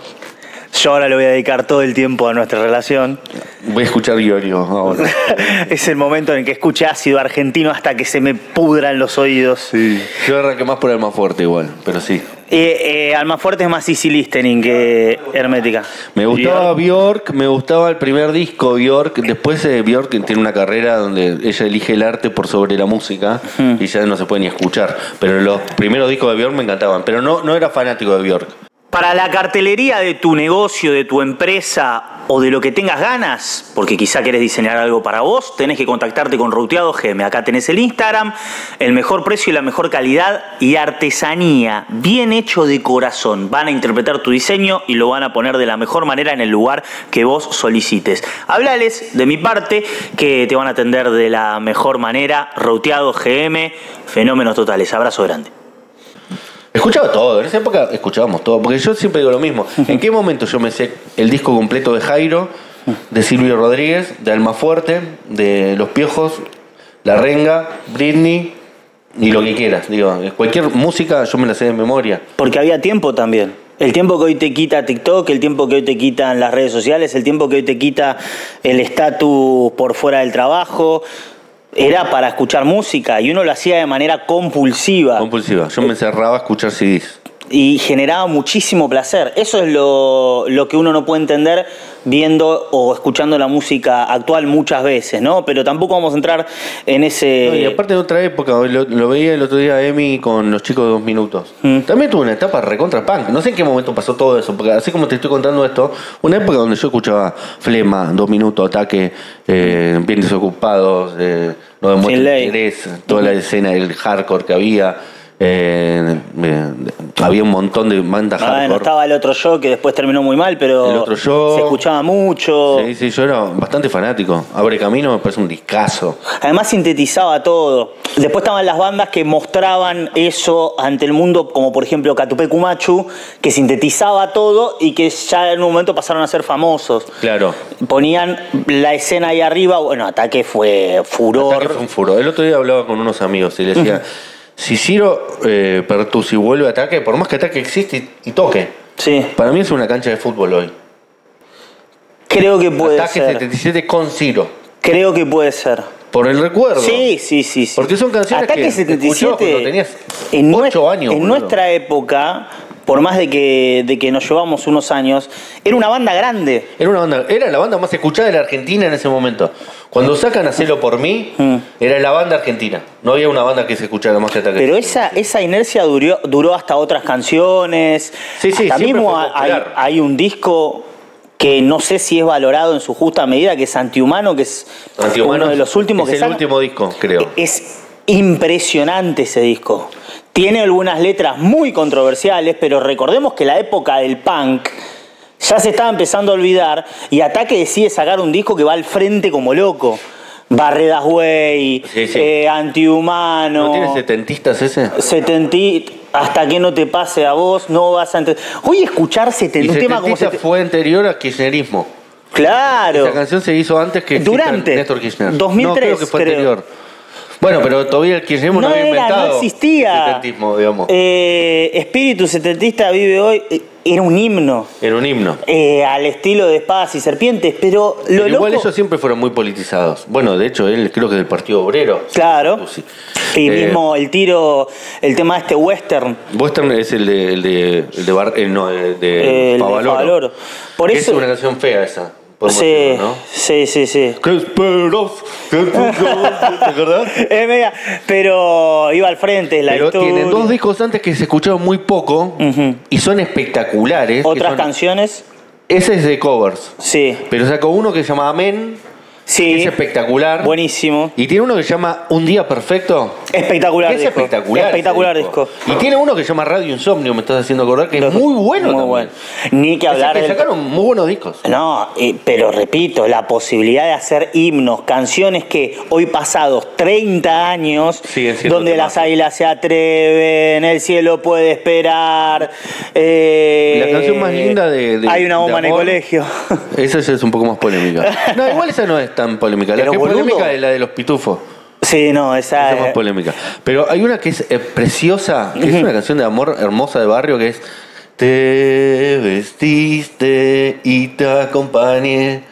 Yo ahora le voy a dedicar todo el tiempo a nuestra relación. Voy a escuchar Iorio ahora. es el momento en que escuche ácido argentino hasta que se me pudran los oídos. Sí. Yo arranqué más por el más fuerte igual, pero sí. Eh, eh, Almafuerte es más easy listening que Hermética. Me gustaba Bjork, me gustaba el primer disco Bjork. Después eh, Bjork tiene una carrera donde ella elige el arte por sobre la música y ya no se puede ni escuchar. Pero los primeros discos de Bjork me encantaban. Pero no, no era fanático de Bjork. Para la cartelería de tu negocio, de tu empresa o de lo que tengas ganas, porque quizá querés diseñar algo para vos, tenés que contactarte con Ruteado GM. Acá tenés el Instagram, el mejor precio y la mejor calidad y artesanía, bien hecho de corazón. Van a interpretar tu diseño y lo van a poner de la mejor manera en el lugar que vos solicites. Hablales de mi parte que te van a atender de la mejor manera. Ruteado GM, fenómenos totales. Abrazo grande. Escuchaba todo, en esa época escuchábamos todo, porque yo siempre digo lo mismo. ¿En qué momento yo me sé el disco completo de Jairo, de Silvio Rodríguez, de Almafuerte, de Los Piojos, La Renga, Britney y lo que quieras? Digo, cualquier música yo me la sé de memoria. Porque había tiempo también. El tiempo que hoy te quita TikTok, el tiempo que hoy te quitan las redes sociales, el tiempo que hoy te quita el estatus por fuera del trabajo, era para escuchar música y uno lo hacía de manera compulsiva Compulsiva. Yo me encerraba a escuchar CDs. y generaba muchísimo placer. Eso es lo, lo que uno no puede entender viendo o escuchando la música actual muchas veces, ¿no? Pero tampoco vamos a entrar en ese... No, y aparte de otra época, lo, lo veía el otro día Emi con los chicos de dos minutos. Mm. También tuvo una etapa recontra punk. No sé en qué momento pasó todo eso, porque así como te estoy contando esto, una época donde yo escuchaba Flema, dos minutos, ataque, eh, bien desocupados, eh, no ley. interés, toda la escena del hardcore que había. Eh, eh, había un montón de bandas Bueno, hardcore. estaba el otro show que después terminó muy mal, pero El otro show. se escuchaba mucho. Sí, sí, yo era bastante fanático. Abre Camino me parece un discazo. Además sintetizaba todo. Después estaban las bandas que mostraban eso ante el mundo, como por ejemplo Catupecu Machu, que sintetizaba todo y que ya en un momento pasaron a ser famosos. Claro. Ponían la escena ahí arriba, bueno, Ataque fue furor. Ataque fue un furor. El otro día hablaba con unos amigos y le decía, si Ciro eh, Pertusi vuelve a ataque, por más que ataque existe y, y toque, Sí, para mí es una cancha de fútbol hoy. creo que puede ataque ser. 77 con Ciro. Creo que puede ser. Por el recuerdo. Sí, sí, sí, sí. Porque son canciones Ataque que escuchabas 77 cuando tenías en nues- ocho años, En nuestra época, por más de que, de que nos llevamos unos años, era una banda grande. Era una banda, era la banda más escuchada de la Argentina en ese momento. Cuando sacan Hacelo por mí, Mm. era la banda argentina. No había una banda que se escuchara más que ataque. Pero esa, esa inercia duró, duró hasta otras canciones. Sí, sí, hasta mismo hay, hay un disco que no sé si es valorado en su justa medida, que es Antihumano, que es Antihumano uno de los últimos es que el sacan. último disco, creo. Es impresionante ese disco. Tiene algunas letras muy controversiales, pero recordemos que la época del punk ya se estaba empezando a olvidar y Ataque decide sacar un disco que va al frente como loco. Barredas Way, Sí, sí. eh, Antihumano. ¿No tiene setentistas ese? 70 hasta que no te pase a vos, no vas a entender. Hoy escuchar 70 Y un tema como setentista 70 fue anterior a kirchnerismo. Claro. Esa canción se hizo antes que Durante. Néstor Kirchner. 2003, no, creo que fue creo. anterior. Bueno, pero todavía el kirchnerismo no, No había era, inventado no existía. el setentismo, digamos. Eh, espíritu setentista vive hoy. eh, Era un himno. Era un himno. eh, al estilo de espadas y serpientes, pero lo Pero igual loco- ellos siempre fueron muy politizados. Bueno, de hecho, él creo que es del Partido Obrero. Claro. Sí. Y Eh, mismo el tiro, el tema de este western. Western es el de, el de, el de, Bar- no, el de Favaloro. Favaloro. Por eso. Es una canción fea esa. Sí, decirlo, ¿no? sí, sí, sí. ¿Qué esperas? ¿Qué tú- ¿Te acordás? Es media- pero iba al frente, la Pero historia. tienen dos discos antes que se escucharon muy poco y son espectaculares. que Otras son- canciones, Ese es de covers. sí. Pero sacó uno que se llama Amén, Sí. que es espectacular. Buenísimo. Y tiene uno que se llama Un Día Perfecto. Espectacular que es disco. espectacular. Espectacular disco. Y tiene uno que se llama Radio Insomnio, me estás haciendo acordar, que es muy bueno Muy también. bueno. Ni que hablar que del- sacaron muy buenos discos. No, eh, pero repito, la posibilidad de hacer himnos, canciones que hoy pasados 30 años, donde las águilas se atreven, el cielo puede esperar. eh, La canción más linda de- de- Hay una de bomba en el colegio. Esa es un poco más polémica. No, igual esa no es tan polémica. La Pero, que es boludo. polémica es la de los pitufos. sí, no, esa Esa es más polémica. Pero hay una que es eh, preciosa, que es una canción de amor hermosa de barrio, que es Te vestiste y te acompañé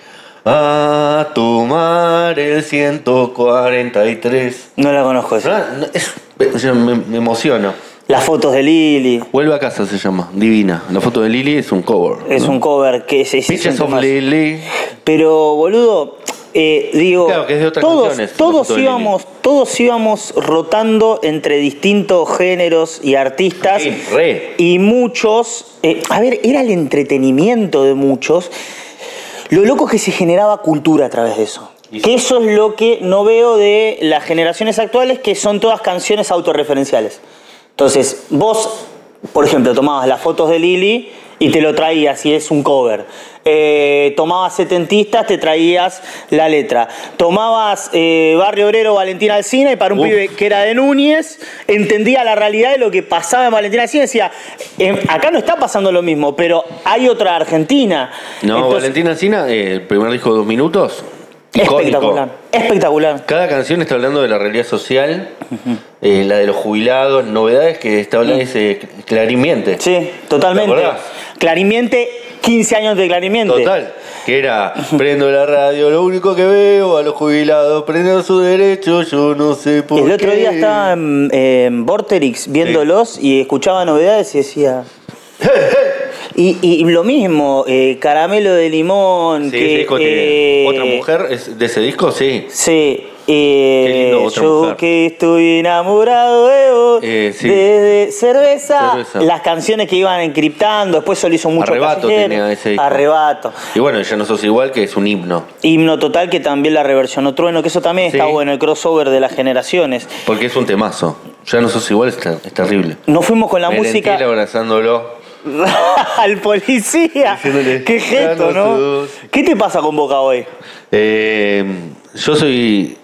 a tomar el 143. No la conozco esa. Ah, no, es- yo me, me emociono. Las fotos de Lili. Vuelve a casa se llama, divina. La foto de Lili es un cover. Es ¿no? un cover que es- es Pictures of. Lily. Pero, boludo, eh, digo, Claro, que es de otras todos, todos íbamos, todos íbamos rotando entre distintos géneros y artistas. Sí, re. Y muchos, eh, a ver, era el entretenimiento de muchos. Lo loco es que se generaba cultura a través de eso. Y Que eso es lo que no veo de las generaciones actuales, que son todas canciones autorreferenciales. Entonces, vos, por ejemplo, tomabas las fotos de Lili y te lo traías y es un cover. Eh, tomabas setentistas, te traías la letra. Tomabas eh, Barrio Obrero, Valentina Alcina y para un Uf. pibe que era de Núñez, entendía la realidad de lo que pasaba en Valentina Alcina decía, "Em, acá no está pasando lo mismo, pero hay otra Argentina. No, Entonces, Valentina Alcina, eh, el primer disco de dos minutos. icónico. Espectacular, espectacular. Cada canción está hablando de la realidad social, eh, la de los jubilados, novedades que está hablando ese clarimiente. Sí, totalmente. Clarimiente, 15 años de Clarimiente. Total. Que era, prendo la radio, lo único que veo a los jubilados, prendo su derecho, yo no sé por El otro qué. día estaba en, en Vorterix viéndolos y escuchaba novedades y decía. Y, y lo mismo, eh, caramelo de limón. Sí, que, ese disco tiene- eh, ¿Otra mujer es de ese disco? Sí. Sí. Eh, lindo, yo Mujer. que estoy enamorado de vos. Eh, sí. Cerveza, Cerveza. las canciones que iban encriptando, después solo hizo mucho Arrebato tenía ese disco. Arrebato. Y bueno, ya no sos igual, que es un himno. Himno total que también la reversionó Trueno, que eso también está bueno, el crossover de las generaciones. Porque es un temazo. Ya no sos igual, es, ter- es terrible. Nos fuimos con la Melentil música abrazándolo. al policía. Diciéndole, Qué gesto, "Ya no ¿no? sos". ¿Qué te pasa con Boca hoy? Eh, yo soy.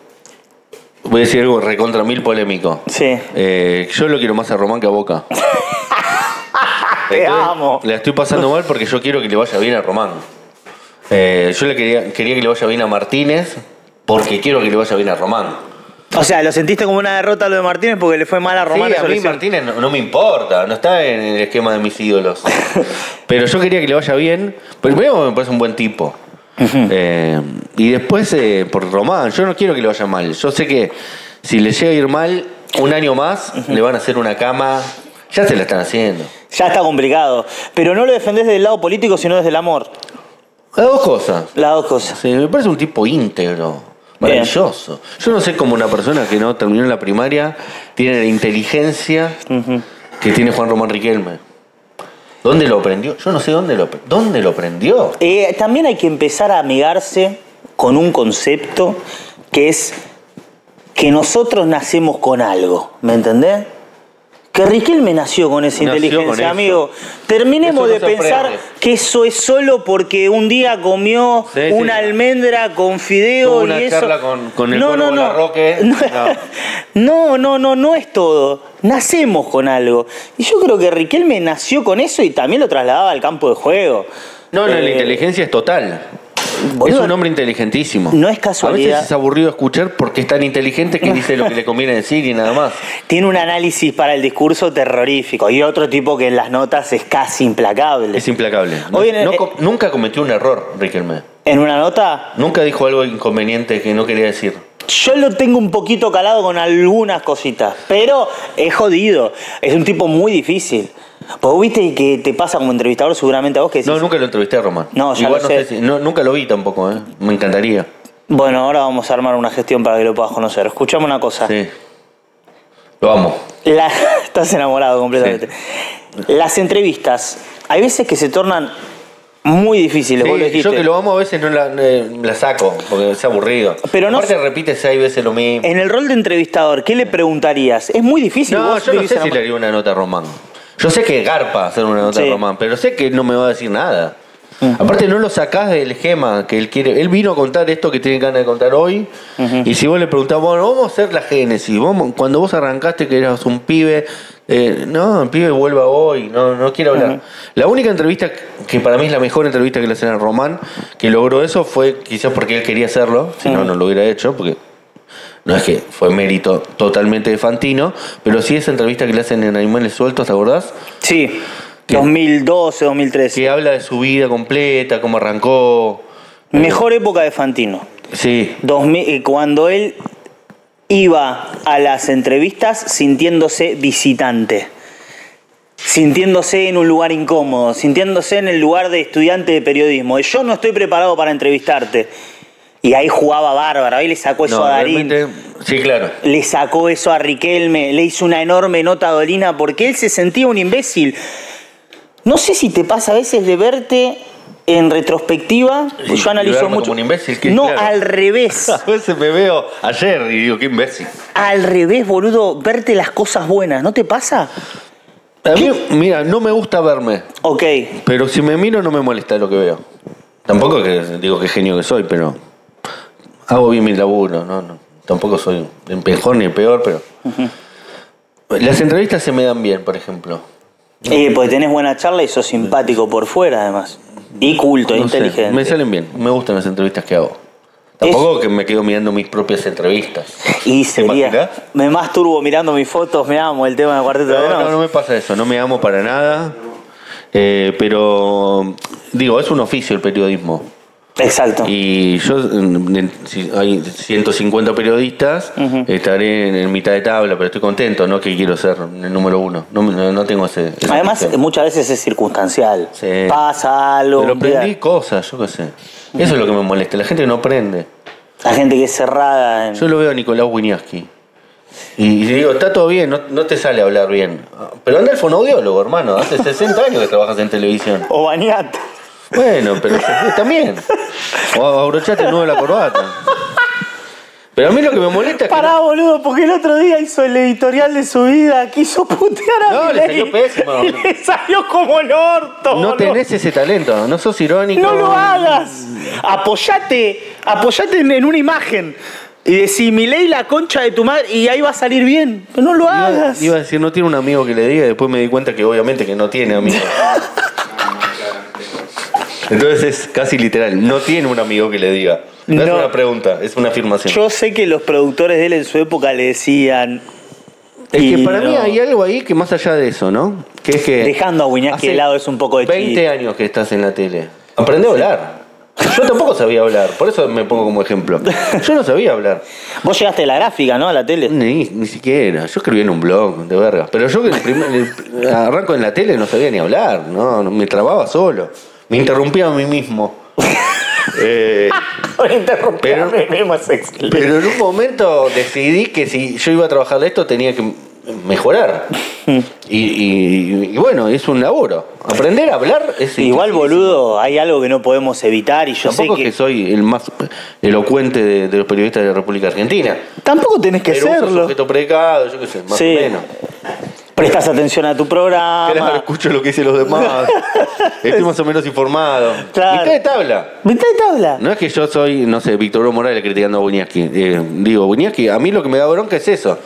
Voy a decir algo recontra mil polémico. Sí. Eh, yo lo quiero más a Román que a Boca. Te amo. La estoy pasando mal porque yo quiero que le vaya bien a Román. Eh, yo le quería, quería que le vaya bien a Martínez porque quiero que le vaya bien a Román. O sea, lo sentiste como una derrota lo de Martínez porque le fue mal a Román. sí, a mí. Martínez no, no me importa, no está en el esquema de mis ídolos. Pero yo quería que le vaya bien. Primero me parece un buen tipo. Eh, y después eh, por Román, yo no quiero que le vaya mal. Yo sé que si le llega a ir mal, un año más le van a hacer una cama. Ya se la están haciendo. Ya está complicado. Pero no lo defendés desde el lado político, sino desde el amor. Las dos cosas. Las dos cosas. Sí, me parece un tipo íntegro. Bien. Maravilloso. Yo no sé cómo una persona que no terminó la primaria tiene la inteligencia que tiene Juan Román Riquelme. ¿Dónde lo aprendió? Yo no sé dónde lo, dónde lo aprendió. Eh, también hay que empezar a amigarse con un concepto que es que nosotros nacemos con algo, ¿me entendés? Que Riquelme nació con esa Nació inteligencia, con eso. amigo. Terminemos Eso de pensar que eso es solo porque un día comió Sí, sí. una almendra con fideo Tuvo una y eso. charla con- con el no. No. no, no, no, no es todo. Nacemos con algo. Y yo creo que Riquelme nació con eso y también lo trasladaba al campo de juego. No, no, la Eh, inteligencia es total. Boludo, es un hombre inteligentísimo. no es A casualidad. veces es aburrido escuchar porque es tan inteligente que dice lo que le conviene decir y nada más. Tiene un análisis para el discurso terrorífico y otro tipo que en las notas es casi implacable. Es implacable. No- Hoy en- no eh, nunca cometió un error, Riquelme. En una nota, Nunca dijo algo inconveniente que no quería decir. yo lo tengo un poquito calado con algunas cositas, pero es jodido. Es un tipo muy difícil. Vos viste que te pasa como entrevistador seguramente a vos que decís, No, nunca lo entrevisté a Román. No, ya Igual lo no sé. si- no, nunca lo vi tampoco, ¿eh? Me encantaría. bueno, ahora vamos a armar una gestión para que lo puedas conocer. Escuchame una cosa. Sí. Lo amo. La- estás enamorado completamente. Las entrevistas, hay veces que se tornan muy difíciles. vos lo Sí, dijiste. yo que lo amo a veces no la, eh, la saco porque es aburrido. Pero no Aparte sé- repite seis veces lo mismo. En el rol de entrevistador, ¿qué le preguntarías? Es muy difícil. No, vos yo no sé la- si le haría una nota a Román. Yo sé que garpa hacer una nota Sí. a Román, pero sé que no me va a decir nada. Aparte no lo sacás del esquema que él quiere. Él vino a contar esto que tiene ganas de contar hoy. Y si vos le preguntás, bueno, vamos a hacer la génesis. Vamos, cuando vos arrancaste que eras un pibe, eh, no, el pibe vuelva hoy, no, no quiero hablar. La única entrevista que para mí es la mejor entrevista que le hacen a Román, que logró eso, fue quizás porque él quería hacerlo, si no, no lo hubiera hecho, porque no es que fue mérito totalmente de Fantino, pero sí esa entrevista que le hacen en Animales Sueltos, ¿te acordás? Sí, ¿Qué? 2012, 2013. Que habla de su vida completa, cómo arrancó. Mejor época de Fantino. Sí, 2000, eh, cuando él iba a las entrevistas sintiéndose visitante, sintiéndose en un lugar incómodo, sintiéndose en el lugar de estudiante de periodismo. Yo no estoy preparado para entrevistarte. Y ahí jugaba bárbaro, ahí le sacó eso no, a Darín. sí, claro. le sacó eso a Riquelme, le hizo una enorme nota a Dolina porque él se sentía un imbécil. No sé si te pasa a veces de verte en retrospectiva, Sí, yo analizo mucho. como un imbécil, que no, claro. al revés. A veces me veo ayer y digo, qué imbécil. Al revés, boludo, verte las cosas buenas, ¿no te pasa? A mí, mira, no me gusta verme, Ok, pero si me miro no me molesta lo que veo. Tampoco que digo qué genio que soy, pero hago bien mi laburo, no, no. Tampoco soy el mejor ni el peor, pero... Las entrevistas se me dan bien, por ejemplo. eh, porque tenés buena charla y sos simpático por fuera además. Y culto, No sé, inteligente. me salen bien, me gustan las entrevistas que hago. Tampoco que me quedo mirando mis propias entrevistas. Y ¿Te sería. Me masturbo mirando mis fotos, me amo el tema de cuarteto de No, Nos. no, no me pasa eso, no me amo para nada. Eh, pero digo, es un oficio el periodismo. Exacto. Y yo, mm, si hay 150 periodistas, estaré en, mitad de tabla, pero estoy contento, no que quiero ser el número uno. No, no, no tengo ese. Además, muchas veces es circunstancial. Sí. Pasa algo. pero aprendí cosas, yo qué sé. Eso es lo que me molesta, la gente no aprende. La gente que es cerrada. en- Yo lo veo a Nicolás Winiaski. Y, y digo, está todo bien, no, no te sale hablar bien. Pero anda el fonoaudiólogo, hermano. Hace 60 años que trabajas en televisión. O bañate. Bueno, pero bien. O abrochate nuevo la corbata. Pero a mí lo que me molesta es que. Pará, boludo, porque el otro día hizo el editorial de su vida, quiso putear a No, le salió pésimo. Y le salió como el orto. no boludo. tenés ese talento, no sos irónico. No lo hagas. Apoyate, apoyate en, una imagen. Y decí, Milei la concha de tu madre, y ahí va a salir bien. Pero no lo Iba, hagas. iba a decir, no tiene un amigo que le diga, y después me di cuenta que obviamente que no tiene amigos. Entonces es casi literal, no tiene un amigo que le diga. No, es una pregunta, es una afirmación. Yo sé que los productores de él en su época le decían. es que y para mí hay algo ahí que más allá de eso, ¿no? Que es que... Dejando a Wiñaski hace de lado es un poco de 20 chiste. años que estás en la tele. Aprende a hablar. Yo tampoco sabía hablar, por eso me pongo como ejemplo. Yo no sabía hablar. Vos llegaste de la gráfica, ¿no? A la tele. Ni, ni siquiera. Yo escribí en un blog de verga. Pero yo que el primer- el- arranco en la tele no sabía ni hablar. No, me trababa solo. Me interrumpía a mí mismo. Eh, Pero- pero en un momento decidí que si yo iba a trabajar de esto tenía que mejorar. Y, y- y bueno, es un laburo. Aprender a hablar es Igual, boludo, hay algo que no podemos evitar y yo Tampoco sé que... que. soy el más elocuente de, de los periodistas de la República Argentina. Tampoco tenés que Pero serlo. sujeto predicado, yo qué sé, más Sí. o menos. Prestas atención a tu programa. Claro, escucho lo que dicen los demás. Estoy más o menos informado. Claro. Mitad de tabla. ¿Mitad de tabla? No es que yo soy, no sé, Víctor Hugo Morales criticando a Buñaski. Eh, digo, Buñaski, a mí lo que me da bronca es eso.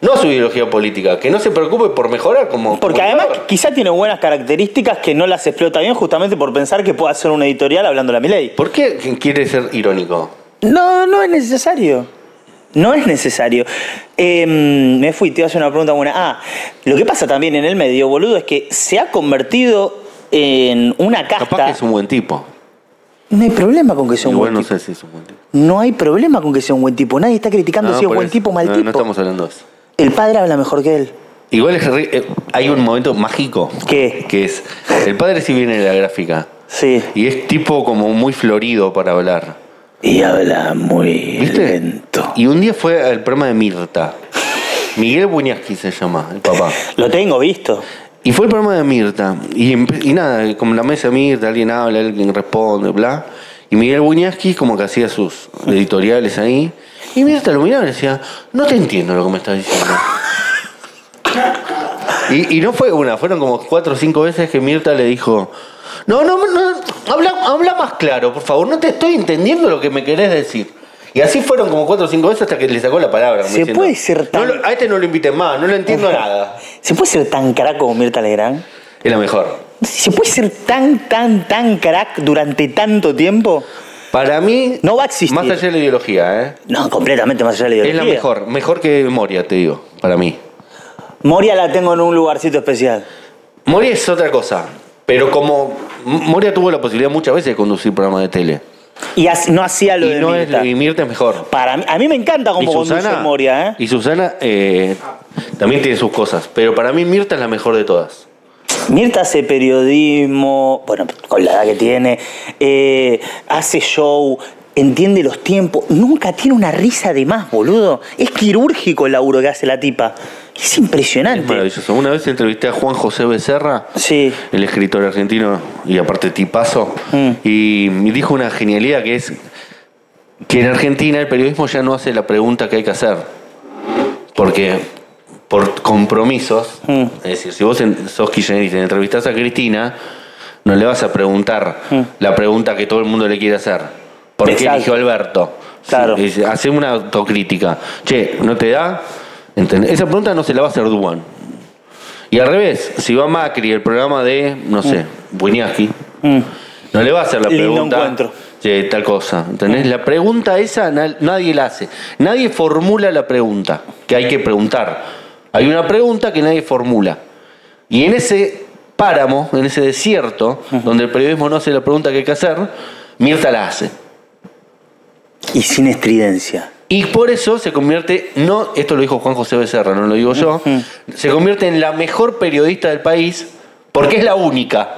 No su ideología política, que no se preocupe por mejorar como. Porque además quizá tiene buenas características que no las explota bien justamente por pensar que puede hacer una editorial hablando de la Milei. ¿Por qué quiere ser irónico? No, no es necesario. No es necesario. Eh, me fui, te iba a hacer una pregunta buena. Ah, lo que pasa también en el medio, boludo, es que se ha convertido en una Capaz casta. que es un buen tipo. No hay problema con que sea un Igual buen no tipo. sé si es un buen tipo. No hay problema con que sea un buen tipo. Nadie está criticando No, si es buen eso. tipo o mal no, tipo. No estamos hablando de eso. El padre habla mejor que él. Igual es eh, hay un momento mágico. ¿Qué? Que es. El padre sí viene de la gráfica. Sí. Y es tipo como muy florido para hablar. Y habla muy ¿Viste? lento. Y un día fue al programa de Mirta. Miguel Buñaski se llama, el papá. Lo tengo visto. Y fue el programa de Mirta. Y, nada, como la mesa de Mirta, alguien habla, alguien responde, bla. Y Miguel Buñaski como que hacía sus editoriales ahí. Y Mirta lo miraba y decía, no te entiendo lo que me estás diciendo. Y, y no fue una, fueron como cuatro o cinco veces que Mirta le dijo, no, no, no, habla, habla más claro, por favor, no te estoy entendiendo lo que me querés decir. Y así fueron como cuatro o cinco veces hasta que le sacó la palabra. ¿Se puede ser tan- "No lo- a este no lo inviten más, no le entiendo nada. ¿Se puede ser tan crack como Mirta Legrand? Es la mejor. ¿Se puede ser tan, tan, tan crack durante tanto tiempo? Para mí, No va a existir. más allá de la ideología, ¿eh? No, completamente más allá de la es ideología. la mejor, mejor que Moria, te digo, para mí. Moria la tengo en un lugarcito especial. Moria es otra cosa, pero como Moria tuvo la posibilidad muchas veces de conducir programas de tele. Y no hacía lo y, de no Mirta. es, y Mirta es mejor. Para mí, a mí me encanta cómo conduce Moria, ¿eh? y Susana eh, también tiene sus cosas, pero para mí Mirta es la mejor de todas. Mirta hace periodismo, bueno, con la edad que tiene, eh, hace show, entiende los tiempos, nunca tiene una risa de más, boludo. Es quirúrgico el laburo que hace la tipa. Es Es impresionante. maravilloso. Una vez entrevisté a Juan José Becerra, Sí. el escritor argentino y aparte tipazo, Mm. y me dijo una genialidad que es que en Argentina el periodismo ya no hace la pregunta que hay que hacer. Porque por compromisos, Mm. es decir, si vos sos kirchnerista y entrevistás a Cristina, no le vas a preguntar Mm. la pregunta que todo el mundo le quiere hacer. ¿Por qué Exacto. eligió a Alberto? Claro. Sí, es- hace una autocrítica. Che, ¿no te da? ¿Entendés? Esa pregunta no se la va a hacer Duan. Y al revés, si va Macri, el programa de, no sé, Buñaski, Mm. no le va a hacer la Lindo pregunta. encuentro. Che, tal cosa. ¿Entendés? La pregunta esa na- nadie la hace. Nadie formula la pregunta que hay que preguntar. Hay una pregunta que nadie formula. Y en ese páramo, en ese desierto, donde el periodismo no hace la pregunta que hay que hacer, Mirta la hace. Y sin estridencia. Y por eso se convierte, no, esto lo dijo Juan José Becerra, no lo digo yo, se convierte en la mejor periodista del país porque es la única.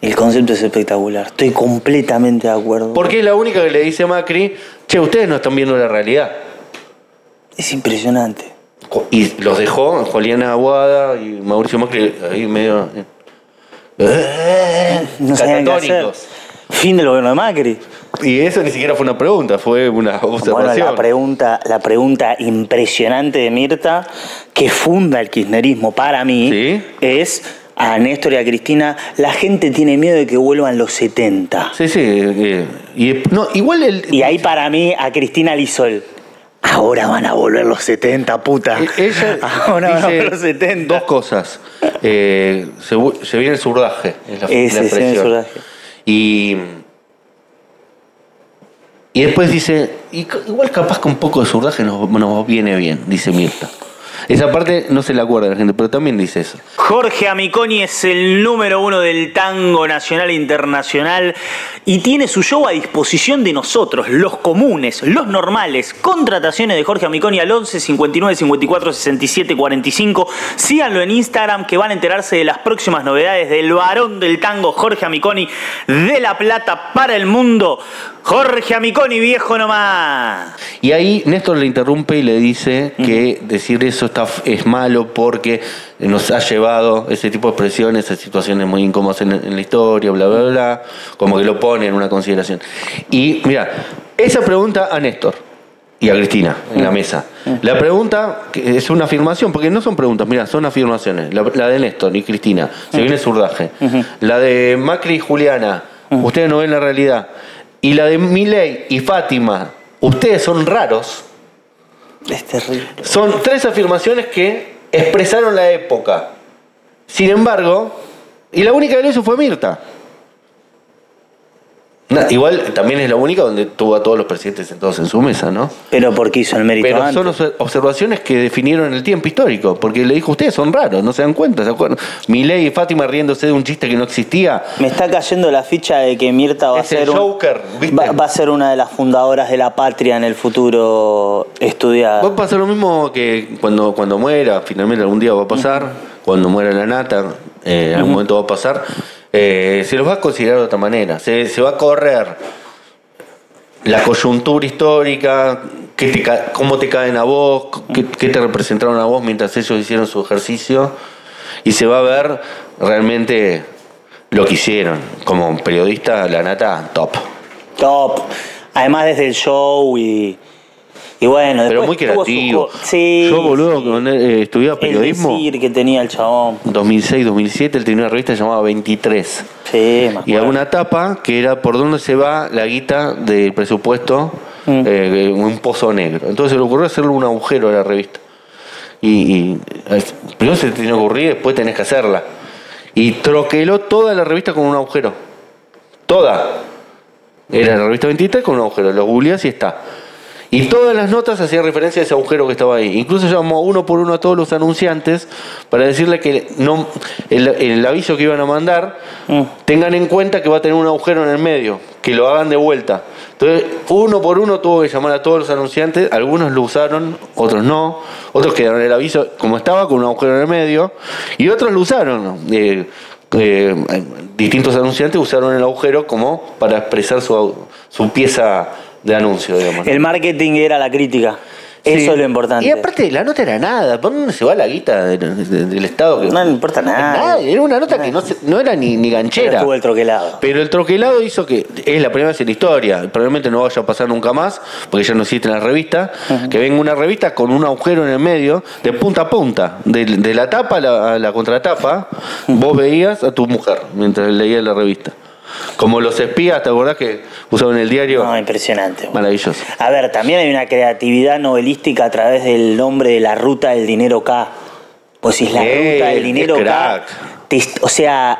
El concepto es espectacular. Estoy completamente de acuerdo. Porque es la única que le dice a Macri, che, ustedes no están viendo la realidad. Es impresionante. Y los dejó Juliana Aguada y Mauricio Macri ahí medio... eh, No. Fin del gobierno de Macri. Y eso ni siquiera fue una pregunta, fue una Bueno, observación. la pregunta, la pregunta impresionante de Mirta, que funda el kirchnerismo para mí, Sí. es a Néstor y a Cristina, la gente tiene miedo de que vuelvan los 70. Sí, sí. eh, y, no, igual el, Y ahí para mí a Cristina el, ahora van a volver los 70, puta. E- Ella ahora van a volver los 70. dos cosas. Eh, se, viene el surdaje, es la, Ese, la se viene el surdaje. Y, y después dice, igual capaz que un poco de surdaje nos, nos viene bien, dice Mirta. Esa parte no se la acuerda la gente, pero también dice eso. Jorge Amiconi es el número uno del tango nacional e internacional y tiene su show a disposición de nosotros, los comunes, los normales. Contrataciones de Jorge Amiconi al 11 59 54 67 45. Síganlo en Instagram que van a enterarse de las próximas novedades del varón del tango Jorge Amiconi de La Plata para el mundo. Jorge Amiconi, viejo nomás. Y ahí Néstor le interrumpe y le dice que decir eso está, es malo porque nos ha llevado ese tipo de expresiones a situaciones muy incómodas en, en la historia, bla, bla, bla, como que lo pone en una consideración. Y mira, esa pregunta a Néstor y a Cristina en la mesa. La pregunta es una afirmación, porque no son preguntas, mira, son afirmaciones. La, la de Néstor y Cristina, se viene el surdaje. La de Macri y Juliana, ustedes no ven la realidad. Y la de Milei y Fátima, ustedes son raros. Es terrible. Son tres afirmaciones que expresaron la época. Sin embargo, y la única que lo hizo fue Mirta. Igual también es la única donde tuvo a todos los presidentes sentados en su mesa, ¿no? Pero porque hizo el mérito Pero antes. son obs- observaciones que definieron el tiempo histórico, porque le dijo ustedes son raros, no se dan cuenta, ¿se acuerdan? Milei y Fátima riéndose de un chiste que no existía. Me está cayendo la ficha de que Mirta va a el ser un- Joker, ¿viste? va, va a ser una de las fundadoras de la patria en el futuro estudiada. Va a pasar lo mismo que cuando, cuando muera, finalmente algún día va a pasar, cuando muera la nata, eh, en algún momento va a pasar, eh, se los va a considerar de otra manera. Se, se va a correr la coyuntura histórica, te cómo te caen a vos, qué, qué te representaron a vos mientras ellos hicieron su ejercicio, y se va a ver realmente lo que hicieron. Como periodista, la nata, top. Top. Además desde el show y, y bueno, Pero muy su creativo. Sí. Yo, boludo, sí. eh, estudiaba El periodismo. decir que tenía el chabón. 2006-2007, él tenía una revista llamada 23. Sí, me Y acuerdo. había una tapa que era por dónde se va la guita del presupuesto, Mm. eh, un pozo negro. Entonces se le ocurrió hacerle un agujero a la revista. Y, y primero se te tiene que ocurrir, después tenés que hacerla. Y troqueló toda la revista con un agujero. Toda. Era la revista 23 con un agujero. Lo googleás y está. Y todas las notas hacían referencia a ese agujero que estaba ahí. Incluso llamó uno por uno a todos los anunciantes para decirle que no, el, el aviso que iban a mandar Mm. tengan en cuenta que va a tener un agujero en el medio, que lo hagan de vuelta. Entonces, uno por uno tuvo que llamar a todos los anunciantes, algunos lo usaron, otros no, otros quedaron el aviso como estaba, con un agujero en el medio, y otros lo usaron. Eh, eh, distintos anunciantes usaron el agujero como para expresar su, su pieza de anuncio, digamos. ¿no? El marketing era la crítica. Eso es lo importante. Y aparte, la nota era nada. ¿Por dónde se va la guita de- de- del Estado? que- No le importa nada. Era una nota que no, se- no era ni, ni Pero ganchera. estuvo el troquelado. Pero el troquelado hizo que es la primera vez en la historia, probablemente no vaya a pasar nunca más, porque ya no existe en la revista, que venga una revista con un agujero en el medio, de punta a punta, de, de la tapa a la, a la contratapa, vos veías a tu mujer mientras leías la revista. Como los espías, ¿te acordás que usaban el diario? No, impresionante. Maravilloso. A ver, también hay una creatividad novelística a través del nombre de la ruta del dinero K. Pues si es la Eh, ruta del dinero K. te- o sea.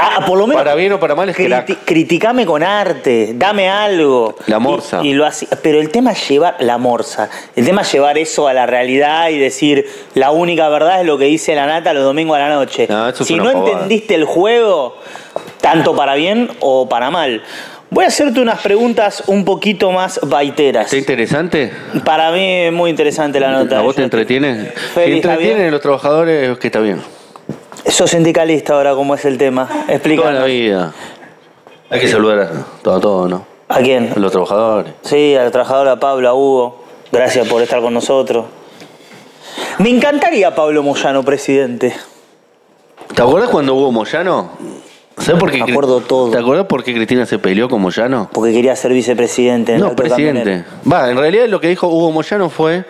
ah, por lo menos. Para bien o para mal es crack. Criticame con arte, dame algo. La morsa. Y, y lo hace- pero el tema es llevar la morsa. El tema es llevar eso a la realidad y decir la única verdad es lo que dice la nata los domingos a la noche. No, si no pavada. entendiste el juego, tanto para bien o para mal. Voy a hacerte unas preguntas un poquito más baiteras. ¿Está interesante? Para mí es muy interesante la nota. ¿A vos te entretiene? Si Feli, ¿está entretiene bien? a los trabajadores, que está bien. Sos sindicalista ahora, ¿cómo es el tema? Toda la Explícanos. vida. Hay que saludar a todo, a todo, ¿no? ¿A quién? A los trabajadores. Sí, al trabajador, a Pablo, a Hugo. Gracias por estar con nosotros. Me encantaría Pablo Moyano, presidente. ¿Te acuerdas cuando hubo Moyano? ¿Sabes por qué? Me acuerdo todo. ¿Te acuerdas por qué Cristina se peleó con Moyano? Porque quería ser vicepresidente. No, presidente. Va, en realidad lo que dijo Hugo Moyano fue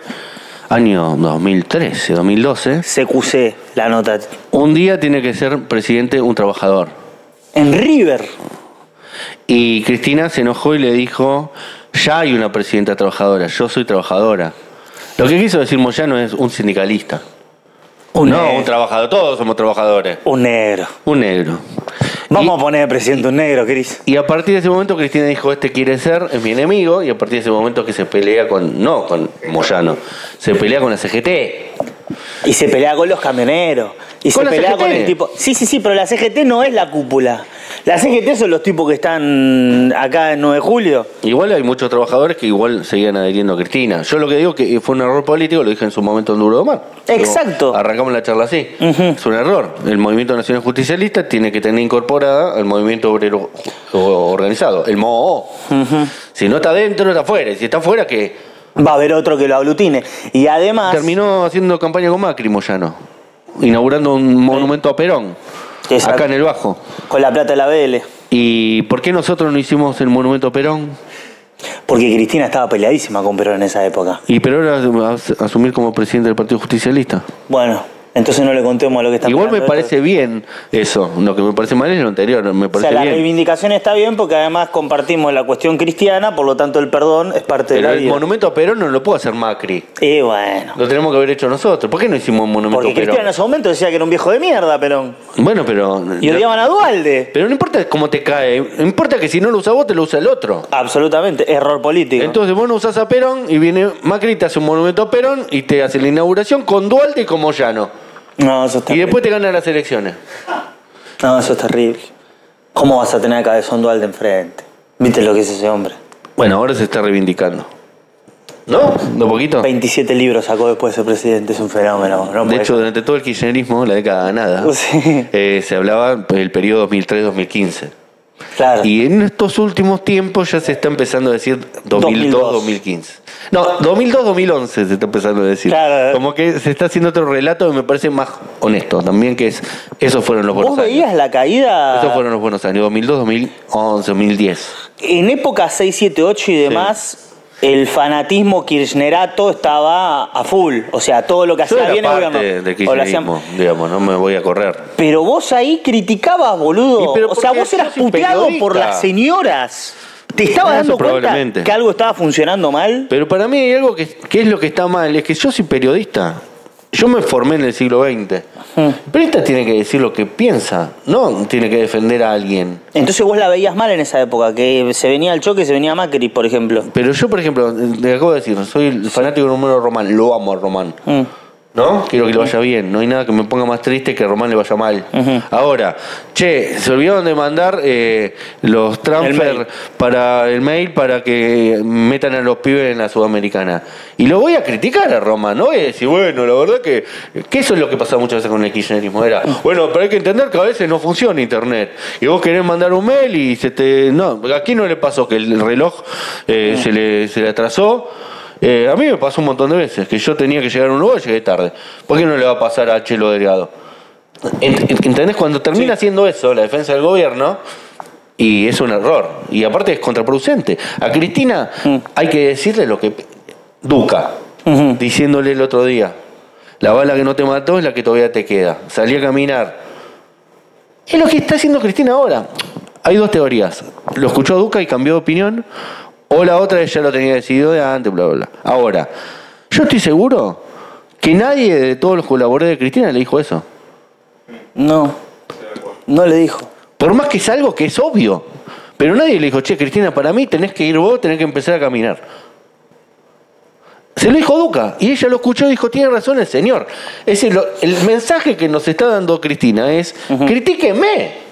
año 2013, 2012. CQC, la nota. Un día tiene que ser presidente un trabajador. En River. Y Cristina se enojó y le dijo, ya hay una presidenta trabajadora, yo soy trabajadora. Lo que quiso decir Moyano es un sindicalista. Un no, negro. un trabajador, todos somos trabajadores. Un negro. Un negro. Vamos a poner de presidente un negro, Cris. Y a partir de ese momento Cristina dijo, este quiere ser, es mi enemigo, y a partir de ese momento que se pelea con, no con Moyano, se pelea con la CGT. Y se pelea con los camioneros. Y ¿Con se pelea CGT? con el tipo. Sí, sí, sí, pero la CGT no es la cúpula. La CGT son los tipos que están acá en 9 de julio. Igual hay muchos trabajadores que igual seguían adhiriendo a Cristina. Yo lo que digo que fue un error político, lo dije en su momento en Duro de Mar. Exacto. Arrancamos la charla así. Es un error. El Movimiento Nacional Justicialista tiene que tener incorporada al Movimiento Obrero Organizado, el MOO. Si no está dentro, no está afuera. Si está afuera, que Va a haber otro que lo aglutine. Y además. terminó haciendo campaña con Macri, Moyano. Inaugurando un monumento a Perón. Exacto. Acá en el Bajo. Con la plata de la BL. ¿Y por qué nosotros no hicimos el monumento a Perón? Porque Cristina estaba peleadísima con Perón en esa época. Y Perón era as- asumir como presidente del Partido Justicialista. Bueno, Entonces no le contemos lo que está Igual me parece bien eso. Lo que me parece mal es lo anterior. Me O parece sea, la bien. reivindicación está bien porque además compartimos la cuestión cristiana, por lo tanto el perdón es parte Pero de la el vida. monumento a Perón no lo puede hacer Macri. Y bueno. Lo tenemos que haber hecho nosotros. ¿Por qué no hicimos un monumento Porque a Perón? Cristiano en ese momento decía que era un viejo de mierda, Perón. Bueno, pero. Y odiaban a Dualde. Pero no importa cómo te cae. Importa que si no lo usa vos, te lo usa el otro. Absolutamente, error político. Entonces vos no usás a Perón y viene Macri te hace un monumento a Perón y te hace la inauguración con Dualde y con Moyano. No, eso es Y después te ganan las elecciones. No, eso es terrible. ¿Cómo vas a tener a Cabezón Dualde enfrente? ¿Viste lo que es ese hombre? Bueno, ahora se está reivindicando. ¿No? ¿De poquito? 27 libros sacó después de ser presidente, es un fenómeno. no De hecho, durante todo el kirchnerismo, la década ganada, Sí. eh, se hablaba del periodo 2003-2015. Claro. Y en estos últimos tiempos ya se está empezando a decir 2002-2015. No, 2002-2011 se está empezando a decir. Claro. Como que se está haciendo otro relato que me parece más honesto también, que es, esos fueron los buenos ¿Vos años. veías la caída Esos fueron los buenos años, 2002, 2011, 2010. en época 6, 7, 8 y demás? El fanatismo kirchnerato estaba a full. O sea, todo lo que Yo hacía bien el parte hacían- kirchnerismo, digamos, no me voy a correr. Pero vos ahí criticabas, boludo. Pero o sea, vos eras puteado por las señoras. ¿Te estabas Eso dando cuenta que algo estaba funcionando mal? Pero para mí hay algo que, que es lo que está mal, es que yo soy periodista. Yo me formé en el siglo XX. El periodista tiene que decir lo que piensa, no tiene que defender a alguien. Entonces vos la veías mal en esa época, que se venía el choque, se venía Macri, por ejemplo. Pero yo, por ejemplo, te acabo de decir, soy el fanático número Román, lo amo a Román. Mm. ¿No? Quiero que le vaya bien. No hay nada que me ponga más triste que a Román le vaya mal. Ahora, che, se olvidaron de mandar eh, los transfer para el mail para que metan a los pibes en la Sudamericana. Y lo voy a criticar a Román. No voy a decir, bueno, la verdad que, que eso es lo que pasa muchas veces con el kirchnerismo. Era, bueno, pero hay que entender que a veces no funciona Internet. Y vos querés mandar un mail y se te. No, aquí no le pasó que el reloj eh, se, le, se le atrasó. Eh, a mí me pasó un montón de veces que yo tenía que llegar a un lugar y llegué tarde. ¿Por qué no le va a pasar a Chelo Delgado? Ent- ent- ¿Entendés? Cuando termina haciendo eso la defensa del gobierno, y es un error. Y aparte es contraproducente. A Cristina hay que decirle lo que. Duca, diciéndole el otro día: la bala que no te mató es la que todavía te queda. Salí a caminar. Es lo que está haciendo Cristina ahora. Hay dos teorías. Lo escuchó Duca y cambió de opinión. O la otra ella lo tenía decidido de antes, bla, bla, bla. Ahora, yo estoy seguro que nadie de todos los colaboradores de Cristina le dijo eso. No. No le dijo. Por más que es algo que es obvio. Pero nadie le dijo, che, Cristina, para mí tenés que ir vos, tenés que empezar a caminar. Se lo dijo Duca. Y ella lo escuchó y dijo, tiene razón el señor. Es decir, lo- el mensaje que nos está dando Cristina es, critíqueme.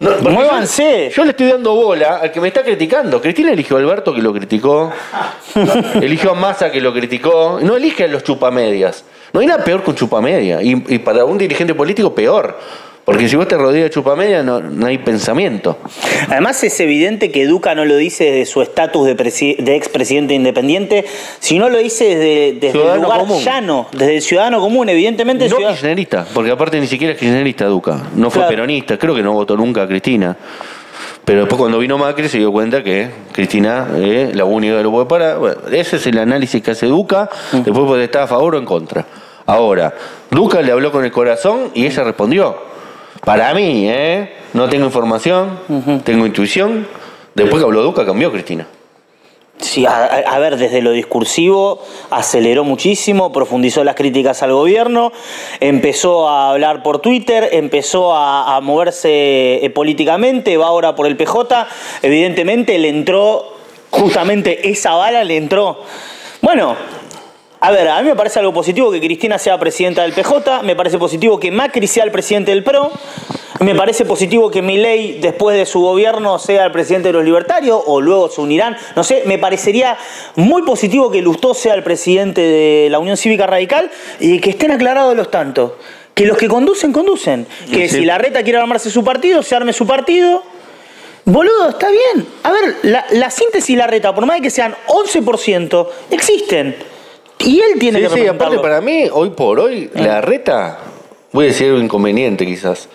No, Muévanse. Yo, yo le estoy dando bola al que me está criticando. Cristina eligió a Alberto que lo criticó. eligió a Massa que lo criticó. No elige a los chupamedias. No hay nada peor que un chupamedia. Y, y para un dirigente político peor. Porque si vos te rodeas de chupamedia no, no hay pensamiento. Además es evidente que Duca no lo dice desde su estatus de, de expresidente independiente, sino lo dice desde, desde el Ciudadano lugar común. llano, desde el ciudadano común, evidentemente. No ciudad- kirchnerista, porque aparte ni siquiera es kirchnerista Duca. No fue Claro. peronista, creo que no votó nunca a Cristina. Pero después cuando vino Macri se dio cuenta que Cristina es la única que lo puede parar. Bueno, ese es el análisis que hace Duca, después puede estar a favor o en contra. Ahora, Duca le habló con el corazón y ella respondió. Para mí, ¿eh? No tengo información, tengo intuición. Después que habló Duca, cambió Cristina. Sí, a, a- a ver, desde lo discursivo aceleró muchísimo, profundizó las críticas al gobierno, empezó a hablar por Twitter, empezó a, a moverse eh, políticamente, va ahora por el PJ, evidentemente le entró, justamente esa bala le entró. Bueno, a ver, a mí me parece algo positivo que Cristina sea presidenta del PJ, me parece positivo que Macri sea el presidente del PRO, me parece positivo que Milei después de su gobierno sea el presidente de los libertarios o luego se unirán, no sé, me parecería muy positivo que Lustó sea el presidente de la Unión Cívica Radical y que estén aclarados los tantos. Que los que conducen, conducen. Que Sí. si la reta quiere armarse su partido, se arme su partido. Boludo, está bien. A ver, la, la síntesis y la reta, por más de que sean 11%, existen. Y él tiene Sí, que sí, aparte para mí, hoy por hoy, la reta, voy a decir algo inconveniente quizás,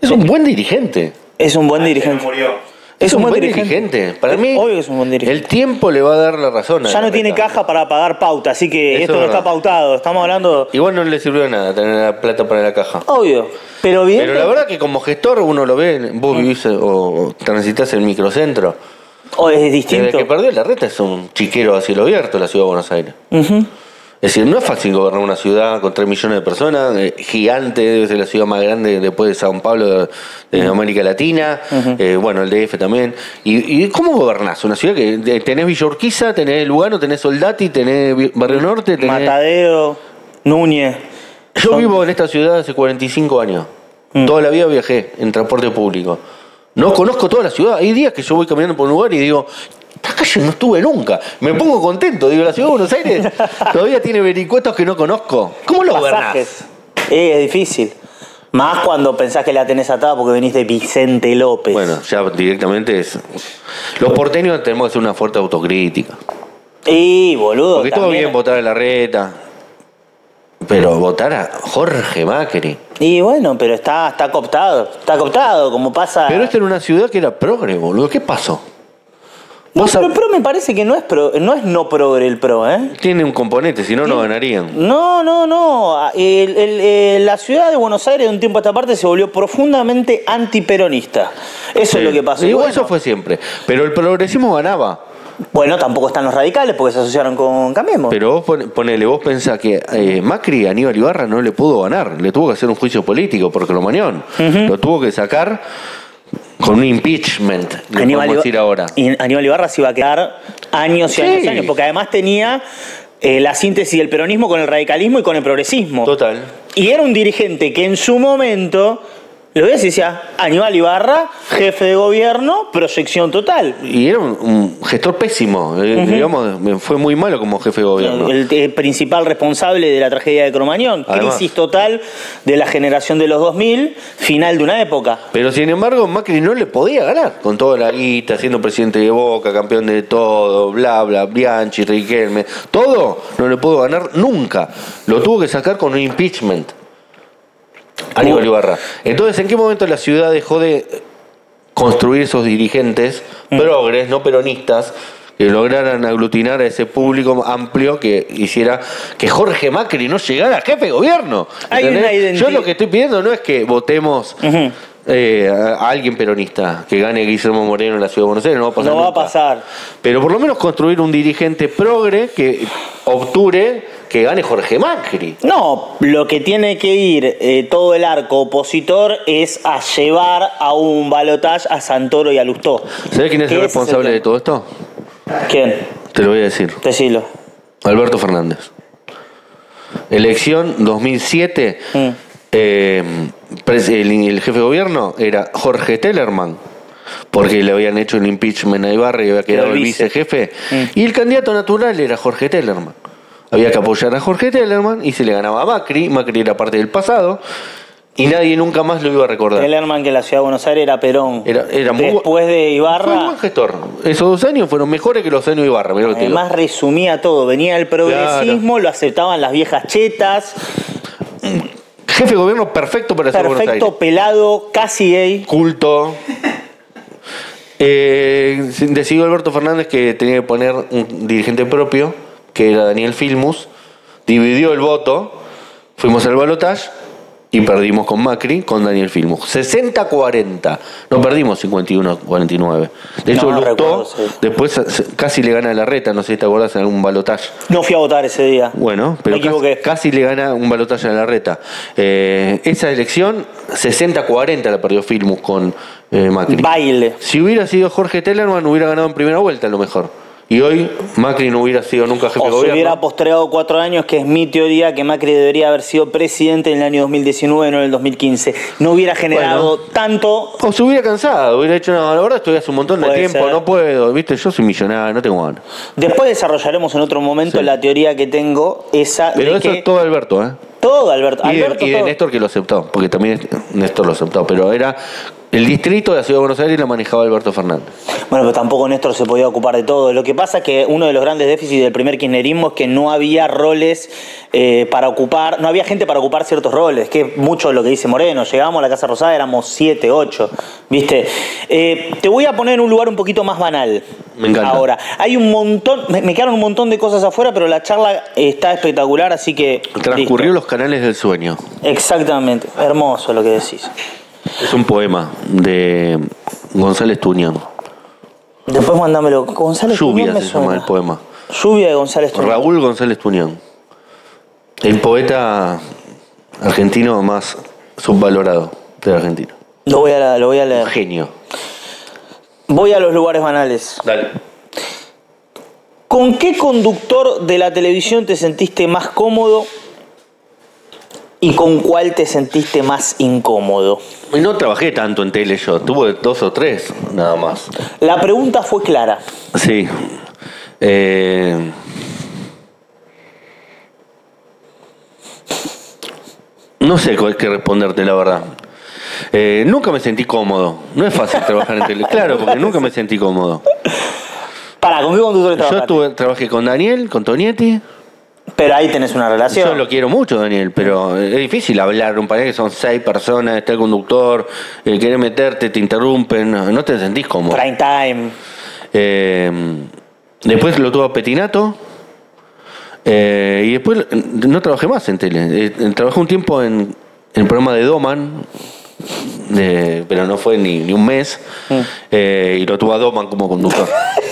es un buen dirigente. Es un buen Se dirigente. murió. Es, un buen dirigente. Para mí, Obvio que es un buen dirigente. el tiempo le va a dar la razón. a Ya no tiene caja para pagar pauta, así que Eso esto es no está pautado. Estamos hablando. Igual no le sirvió nada tener la plata para la caja. Obvio. Pero bien. Pero la verdad que como gestor uno lo ve, vos vivís eh, o transitas el microcentro. o es Desde distinto. que perdió la reta es un chiquero a cielo abierto la ciudad de Buenos Aires. Ujú. Es decir, no es fácil gobernar una ciudad con 3 millones de personas, eh, gigante, debe ser la ciudad más grande después de Sao Paulo de, de América Latina, eh, bueno, el DF también. ¿Y, y cómo gobernás? Una ciudad que tenés Villa Urquiza, tenés Lugano, tenés Soldati, tenés Barrio Norte, tenés... Matadero, Núñez. Yo Son- vivo en esta ciudad hace 45 años. Mm. Toda la vida viajé en transporte público. No conozco toda la ciudad. Hay días que yo voy caminando por un lugar y digo, esta calle no estuve nunca. Me pongo contento. Digo, la ciudad de Buenos Aires todavía tiene vericuetos que no conozco. ¿Cómo lo gobernás? pasajes. Eh, es difícil. Más cuando pensás que la tenés atada porque venís de Vicente López. Bueno, ya directamente es. Los porteños tenemos que hacer una fuerte autocrítica. Y boludo. Porque todo también- bien votar a la reta. Pero votar a Jorge Macri. Y bueno, pero está, está cooptado. Está cooptado, como pasa. Pero esto era una ciudad que era progre, boludo. ¿Qué pasó? No, pero el pro me parece que no es pro, no es no progre el pro, ¿eh? Tiene un componente, si no, no ganarían. No, no, no. El- el- eh, la ciudad de Buenos Aires de un tiempo a esta parte se volvió profundamente antiperonista. Eso es lo que pasó. Y Y bueno, eso fue siempre. Pero el progresismo ganaba. bueno, tampoco están los radicales porque se asociaron con Cambiemos. Pero vos pon- ponele, vos pensás que eh, Macri a Aníbal Ibarra no le pudo ganar. Le tuvo que hacer un juicio político por Cromañón. Lo tuvo que sacar con un impeachment, le Aníbal, podemos decir ahora. y Aníbal Ibarra se iba a quedar años y Sí. años y años, porque además tenía eh, la síntesis del peronismo con el radicalismo y con el progresismo. Total. Y era un dirigente que en su momento, lo ves y decía, Aníbal Ibarra, jefe de gobierno, proyección total. Y era un, un gestor pésimo. eh, Digamos, me fue muy malo como jefe de gobierno. El, el principal responsable de la tragedia de Cromañón, Además. crisis total de la generación de los 2000, final de una época. Pero sin embargo, Macri no le podía ganar con toda la guita, siendo presidente de Boca, campeón de todo, bla, bla, Bianchi, Riquelme, todo no le pudo ganar nunca. Lo tuvo que sacar con un impeachment. Aníbal. Ibarra. Entonces, ¿en qué momento la ciudad dejó de construir esos dirigentes progres, no peronistas, que lograran aglutinar a ese público amplio que hiciera que Jorge Macri no llegara a jefe de gobierno? Hay una Yo lo que estoy pidiendo no es que votemos eh, a alguien peronista, que gane Guillermo Moreno en la ciudad de Buenos Aires, no va a pasar. No va a pasar. Pero por lo menos construir un dirigente progre que obture que gane Jorge Macri. No, lo que tiene que ir eh, todo el arco opositor es a llevar a un balotaje a Santoro y a Lustó. ¿Sabés quién es el responsable el de todo esto? ¿Quién? Te lo voy a decir. Decilo. Alberto Fernández. Elección 2007. Mm. eh, el, el jefe de gobierno era Jorge Tellerman. Porque le habían hecho un impeachment a Ibarra y había quedado el el vice. vicejefe. Y el candidato natural era Jorge Tellerman. Había que apoyar a Jorge Tellerman y se le ganaba a Macri. Macri era parte del pasado. Y nadie nunca más lo iba a recordar. Tellerman que en la ciudad de Buenos Aires era Perón. Era- era muy Después de Fue un Ibarra, buen gestor. Esos dos años fueron mejores que los años de Ibarra. mirá que además resumía todo. Venía el progresismo, lo aceptaban las viejas chetas, Jefe de gobierno perfecto para hacer Buenos Aires. perfecto, pelado, casi gay. culto. Eh, decidió Alberto Fernández que tenía que poner un dirigente propio, que era Daniel Filmus. Dividió el voto, fuimos al balotaje y perdimos con Macri, con Daniel Filmus. 60-40. No perdimos 51-49. De hecho, No, Lustó recuerdo, sí. después casi le gana a la reta, no sé si te acordás, en algún balotaje. No fui a votar ese día. Bueno, pero casi, casi le gana un balotaje a la reta. Eh, esa elección, 60-40 la perdió Filmus con eh, Macri. Baile. Si hubiera sido Jorge Tellerman, hubiera ganado en primera vuelta a lo mejor. Y hoy Macri no hubiera sido nunca jefe de O se gobierno. hubiera postergado cuatro años, que es mi teoría, que Macri debería haber sido presidente en el año 2019, no en el 2015. No hubiera generado tanto. O se hubiera cansado, hubiera dicho, no, la verdad estoy hace un montón de tiempo, ser. no puedo, viste, yo soy millonario, no tengo ganas. Después desarrollaremos en otro momento Sí. la teoría que tengo, esa Pero de eso que es todo Alberto, ¿eh? todo, Alberto. Y de, Alberto y de todo. Néstor que lo aceptó, porque también Néstor lo aceptó, pero era El distrito de la Ciudad de Buenos Aires lo manejaba Alberto Fernández. Bueno, pero tampoco Néstor se podía ocupar de todo. Lo que pasa es que uno de los grandes déficits del primer kirchnerismo es que no había roles eh, para ocupar, no había gente para ocupar ciertos roles, que es mucho lo que dice Moreno. Llegamos a la Casa Rosada, éramos siete, ocho, ¿viste? Eh, te voy a poner en un lugar un poquito más banal. Me encanta. Ahora, hay un montón, me, me quedaron un montón de cosas afuera, pero la charla está espectacular, así que... Transcurrió listo. los canales del sueño. Exactamente, hermoso lo que decís. Es un poema de González Tuñán. Después mandámelo. González Lluvia me se llama el poema. Lluvia de González Tuñón. Raúl González Tuñán. El poeta argentino más subvalorado de la Argentina. Lo voy a, lo voy a leer. Genio. Voy a los lugares banales. Dale. ¿Con qué conductor de la televisión te sentiste más cómodo y con cuál te sentiste más incómodo? No trabajé tanto en tele yo, tuve dos o tres, nada más. La pregunta fue clara. Sí. Eh, No sé que responderte, la verdad. Eh, nunca me sentí cómodo. No es fácil trabajar en tele. Claro, porque nunca me sentí cómodo. Para, ¿con qué conductor Yo trabajaste? estuve, trabajé con Daniel, con Tonietti. Pero ahí tenés una relación. Yo lo quiero mucho, Daniel, pero es difícil hablar. Un país que son seis personas, está el conductor, eh, querés meterte, te interrumpen, no, no te sentís cómodo. Prime time. Eh, después lo tuvo a Petinato. eh, y después no trabajé más en tele. Eh, trabajé un tiempo en, en el programa de Doman. De- pero no fue ni, ni un mes. eh, y lo tuvo a Doman como conductor.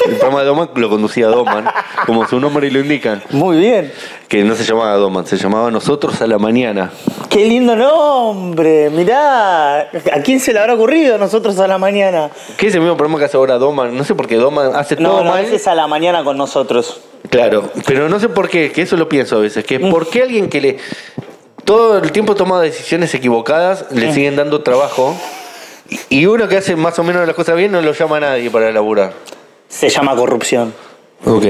el programa de Doman lo conducía Doman, como su nombre lo indica. Muy bien. Que no se llamaba Doman, se llamaba Nosotros a la Mañana. Qué lindo nombre. Mirá. ¿A quién se le habrá ocurrido nosotros a la mañana? Que es el mismo programa que hace ahora Doman. No sé por qué Doman hace No, todo no, mal. es a la mañana con nosotros. Claro, pero no sé por qué, que eso lo pienso a veces, que por qué alguien que le todo el tiempo toma decisiones equivocadas le siguen dando trabajo y uno que hace más o menos las cosas bien no lo llama a nadie para laburar. Se llama corrupción. Ok.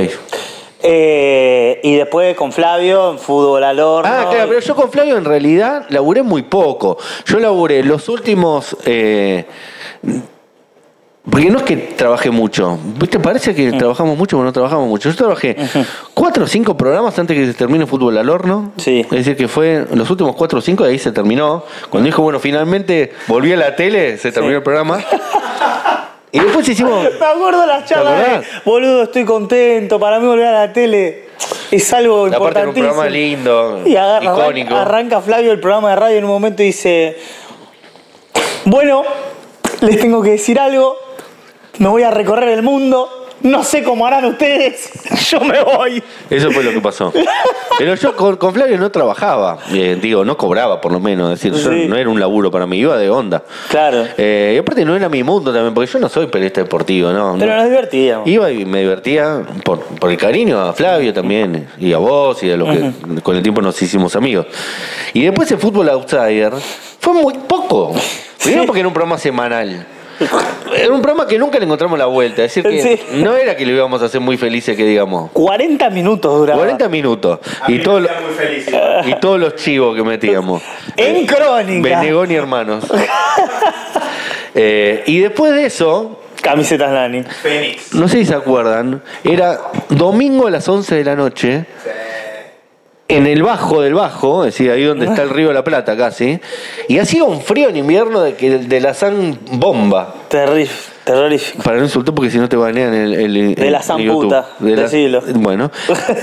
Eh, y después con Flavio en fútbol al horno. Ah, claro, pero yo con Flavio en realidad laburé muy poco. Yo laburé los últimos... eh, porque no es que trabajé mucho. ¿Viste? Parece que trabajamos mucho, pero no trabajamos mucho. Yo trabajé cuatro o cinco programas antes que se termine Fútbol al Horno. Sí. Es decir, que fue los últimos cuatro o cinco y ahí se terminó. Cuando dijo, bueno, finalmente volví a la tele, se terminó el programa. Y después hicimos... Me acuerdo las charlas de, boludo, estoy contento, para mí volver a la tele es algo Aparte era un importantísimo. programa lindo, Y agarra- icónico. arranca Flavio el programa de radio en un momento y dice, bueno, les tengo que decir algo, me voy a recorrer el mundo, no sé cómo harán ustedes, yo me voy. Eso fue lo que pasó. Pero yo con, con Flavio no trabajaba, eh, digo, no cobraba por lo menos, es decir, yo Sí. no era un laburo para mí, iba de onda. Claro, Eh, y aparte no era mi mundo también, porque yo no soy periodista deportivo, ¿no? pero no. nos divertíamos. Iba y me divertía por, por el cariño a Flavio también, y a vos, y a los que con el tiempo nos hicimos amigos. Y después el fútbol outsider fue muy poco. Primero porque era un programa semanal. Era un programa que nunca le encontramos la vuelta. Es decir, que Sí. no era que lo íbamos a hacer muy felices, que digamos. 40 minutos duraba. 40 minutos. A Y, me todo lo- hacía muy feliz. y todos los chivos que metíamos. En crónica. Benegón y hermanos. Eh, y después de eso, Camisetas Nani. Fénix. no sé si se acuerdan, era domingo a las 11 de la noche, en el bajo del bajo, es decir, ahí donde está el río de la Plata casi, y hacía un frío en invierno de, que, de la san bomba. Terrífico. Terrorífico. Para no insultar porque si no te banean el, el- De la zamputa, YouTube. De la-. Bueno.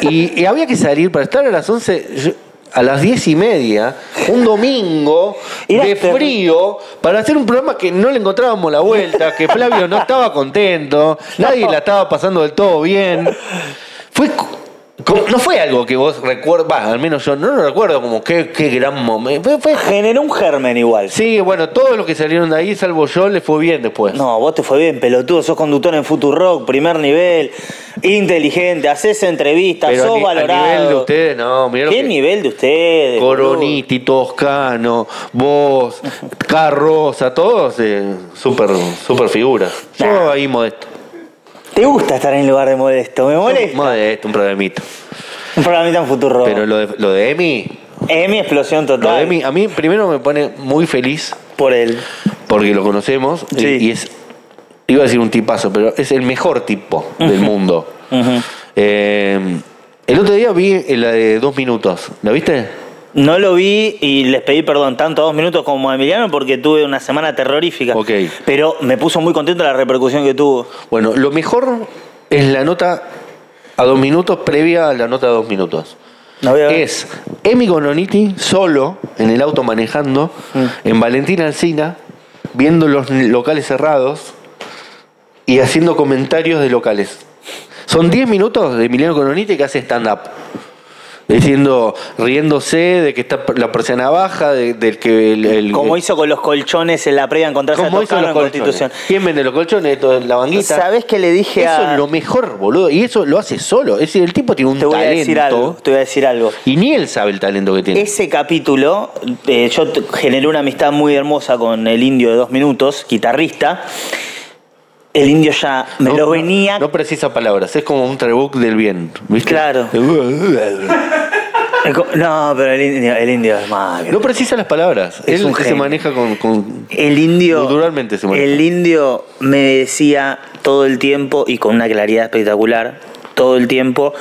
Y, y había que salir para estar a las 11, yo- a las 10 y media, un domingo Era de terrible. frío, para hacer un programa que no le encontrábamos la vuelta, que Flavio no estaba contento, nadie la estaba pasando del todo bien. Fue. No fue algo que vos recuerdas, va, al menos yo no lo recuerdo como qué, qué gran momento. Fue- fue- Generó un germen igual. sí, bueno, todos los que salieron de ahí, salvo yo, le fue bien después. No, vos te fue bien, pelotudo, sos conductor en Futurock, primer nivel, inteligente, haces entrevistas, Pero sos a valorado. nivel de ustedes, no, mirá ¿Qué que- nivel de ustedes? Coroniti, Toscano, vos, Carroza, todos eh, super, super figuras. Yo ahí modesto. ¿Te gusta estar en lugar de modesto? ¿Me molesta? Modesto, un problemita. Un programita en Futurock. Pero lo de, lo de Emi, Emi explosión lo total. de Emi, a mí primero me pone muy feliz Por él. porque lo conocemos y- Sí. y es, iba a decir un tipazo, pero es el mejor tipo del mundo. Eh, el otro día vi la de dos minutos, ¿la viste? No lo vi y les pedí perdón tanto a dos minutos como a Emiliano porque tuve una semana terrorífica. Ok. Pero me puso muy contento la repercusión que tuvo. Bueno, lo mejor es la nota a dos minutos previa a la nota a dos minutos. La voy a ver. Es Emi Gononiti solo en el auto manejando Mm. en Valentina Alcina, viendo los locales cerrados y haciendo comentarios de locales. Son 10 minutos de Emiliano Gononiti que hace stand-up. Diciendo, riéndose de que está la persiana baja, de- del que el, el- Como hizo con los colchones en la previa encontrarse a ¿Cómo hizo los en? Constitución. ¿Quién vende los colchones? Esto es la banguita. ¿Sabés qué le dije Eso a.? es lo mejor, boludo. Y eso lo hace solo. Es decir, el tipo tiene un Te voy a talento. decir algo. Te voy a decir algo. Y ni él sabe el talento que tiene. Ese capítulo, eh, yo generé una amistad muy hermosa con el indio de dos minutos, guitarrista. El indio ya me No- lo venía. No, precisa palabras, es como un trebuc del bien. ¿viste? Claro. No, pero el indio, el indio es más. No precisa las palabras. Es Él un se maneja con. con- El indio. Culturalmente se maneja. El indio me decía todo el tiempo y con una claridad espectacular, todo el tiempo.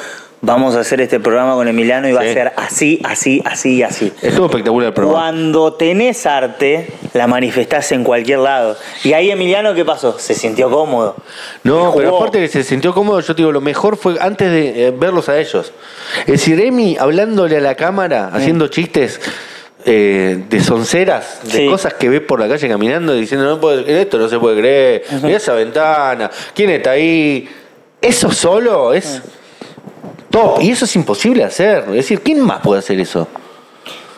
Vamos a hacer este programa con Emiliano y va Sí. a ser así, así, así y así. Estuvo espectacular el programa. Cuando tenés arte, la manifestás en cualquier lado. Y ahí Emiliano, ¿qué pasó? Se sintió cómodo. No, pero aparte que se sintió cómodo, yo te digo, lo mejor fue antes de eh, verlos a ellos. Es decir, Emi hablándole a la cámara, haciendo chistes eh, de sonceras, de Sí. cosas que ve por la calle caminando, diciendo, no puede, esto no se puede creer, mira esa ventana, ¿quién está ahí? Eso solo es top, y eso es imposible hacer. Es decir, ¿quién más puede hacer eso?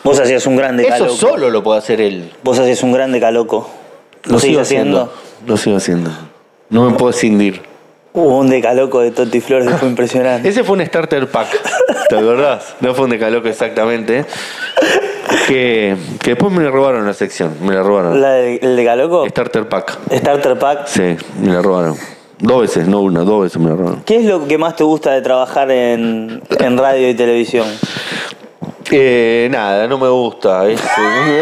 Vos hacías un grande Eso caloco. solo lo puede hacer él. Vos hacías un grande caloco. ¿Lo, Lo sigo haciendo? haciendo. Lo sigo haciendo. No me puedo escindir. Hubo un decaloco de Toti Flores que fue impresionante. Ese fue un starter pack, ¿te acordás? No fue un decaloco exactamente. Que, que después me la robaron la sección, me la robaron. La de- ¿El decaloco? Starter pack, Starter Pack. sí, me la robaron. Dos veces, no una, dos veces me robaron. ¿Qué es lo que más te gusta de trabajar en, en radio y televisión? Eh, nada, no me gusta, es,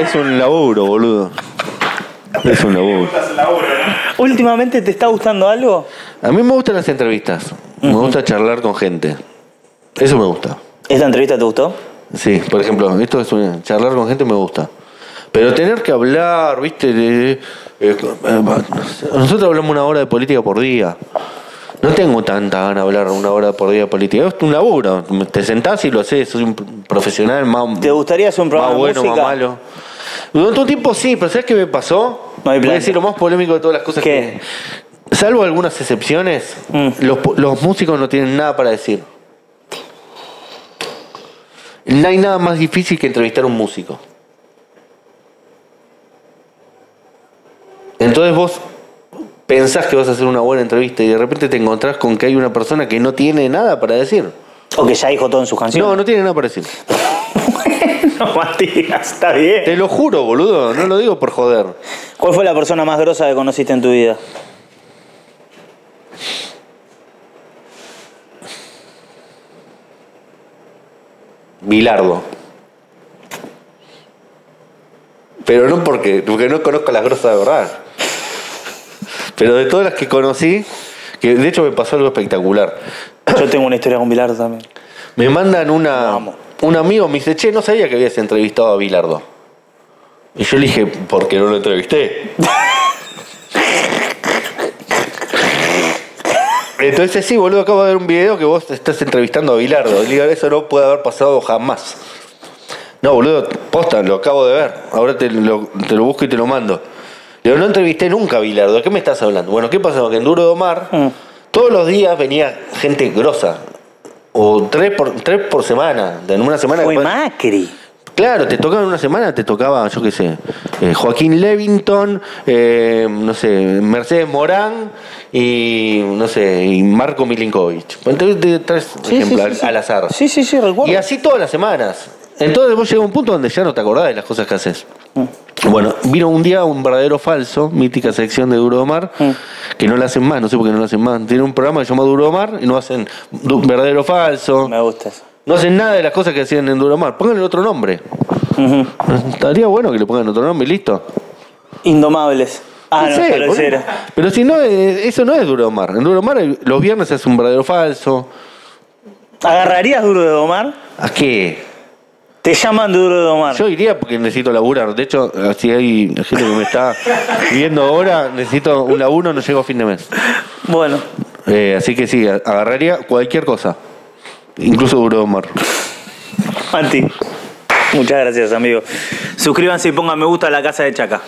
es un laburo, boludo. Es un laburo. ¿Últimamente te está gustando algo? A mí me gustan las entrevistas, me gusta charlar con gente. Eso me gusta. ¿Esta entrevista te gustó? Sí, por ejemplo, esto es una- charlar con gente me gusta. Pero tener que hablar, viste, de- de- nosotros hablamos una hora de política por día. No tengo tanta gana de hablar una hora por día de política. Es un laburo. Te sentás y lo haces. Soy un profesional más, ¿Te gustaría hacer un programa más bueno, de música? más malo. Durante un tiempo sí, pero ¿sabes qué me pasó? No hay Voy a decir lo más polémico de todas las cosas ¿Qué? que... Salvo algunas excepciones, Mm. los, los músicos no tienen nada para decir. No hay nada más difícil que entrevistar a un músico. Entonces vos pensás que vas a hacer una buena entrevista y de repente te encontrás con que hay una persona que no tiene nada para decir. ¿O que ya dijo todo en sus No, canciones? no tiene nada para decir. No, Matías, está bien. Te lo juro, boludo, no lo digo por joder. ¿Cuál fue la persona más grosa que conociste en tu vida? Bilardo. Pero no porque, porque no conozco las grosas de verdad. Pero de todas las que conocí, que de hecho me pasó algo espectacular. Yo tengo una historia con Bilardo también. Me mandan una. Vamos. Un amigo me dice, che, no sabía que habías entrevistado a Bilardo. Y yo le dije, ¿por qué no lo entrevisté? Entonces, sí, boludo, acabo de ver un video que vos estás entrevistando a Bilardo. Y eso no puede haber pasado jamás. No, boludo, posta, lo acabo de ver. Ahora te lo, te lo busco y te lo mando. Digo, no entrevisté nunca a Bilardo. ¿De qué me estás hablando? Bueno, ¿qué pasó? Que en Duro de Omar, Mm. todos los días venía gente grosa. O tres por, tres por semana. En una semana. Fue después- Macri. Claro, te tocaba en una semana, te tocaba, yo qué sé, eh, Joaquín Levington, eh, no sé, Mercedes Morán y, no sé, y Marco Milinkovic. Entonces te traes Sí, ejemplo, sí, al, sí, sí. al azar. Sí, sí, sí, recuerdo. Y así todas las semanas. Entonces vos llega a un punto donde ya no te acordás de las cosas que haces. Mm. Bueno, vino un día un verdadero falso, mítica sección de Duro Omar, Mm. que no la hacen más, no sé por qué no la hacen más. Tiene un programa que se llama Duro Omar y no hacen verdadero falso. Me gusta eso. No hacen nada de las cosas que hacían en Duro Omar. Pónganle otro nombre. Estaría bueno que le pongan otro nombre y listo. Indomables. Ah, no, sé, era. Pero si no, eh, eso no es Duro Omar. En Duro Omar eh, los viernes es un verdadero falso. ¿Agarrarías duro de domar? ¿A qué? Te llaman duro de domar. Yo iría porque necesito laburar. De hecho, si hay gente que me está viendo ahora, necesito un laburo, no llego a fin de mes. Bueno, Eh, así que sí, agarraría cualquier cosa. Incluso Duro de Omar. Mati. Muchas gracias, amigo. Suscríbanse y pongan me gusta a la casa de Chaca.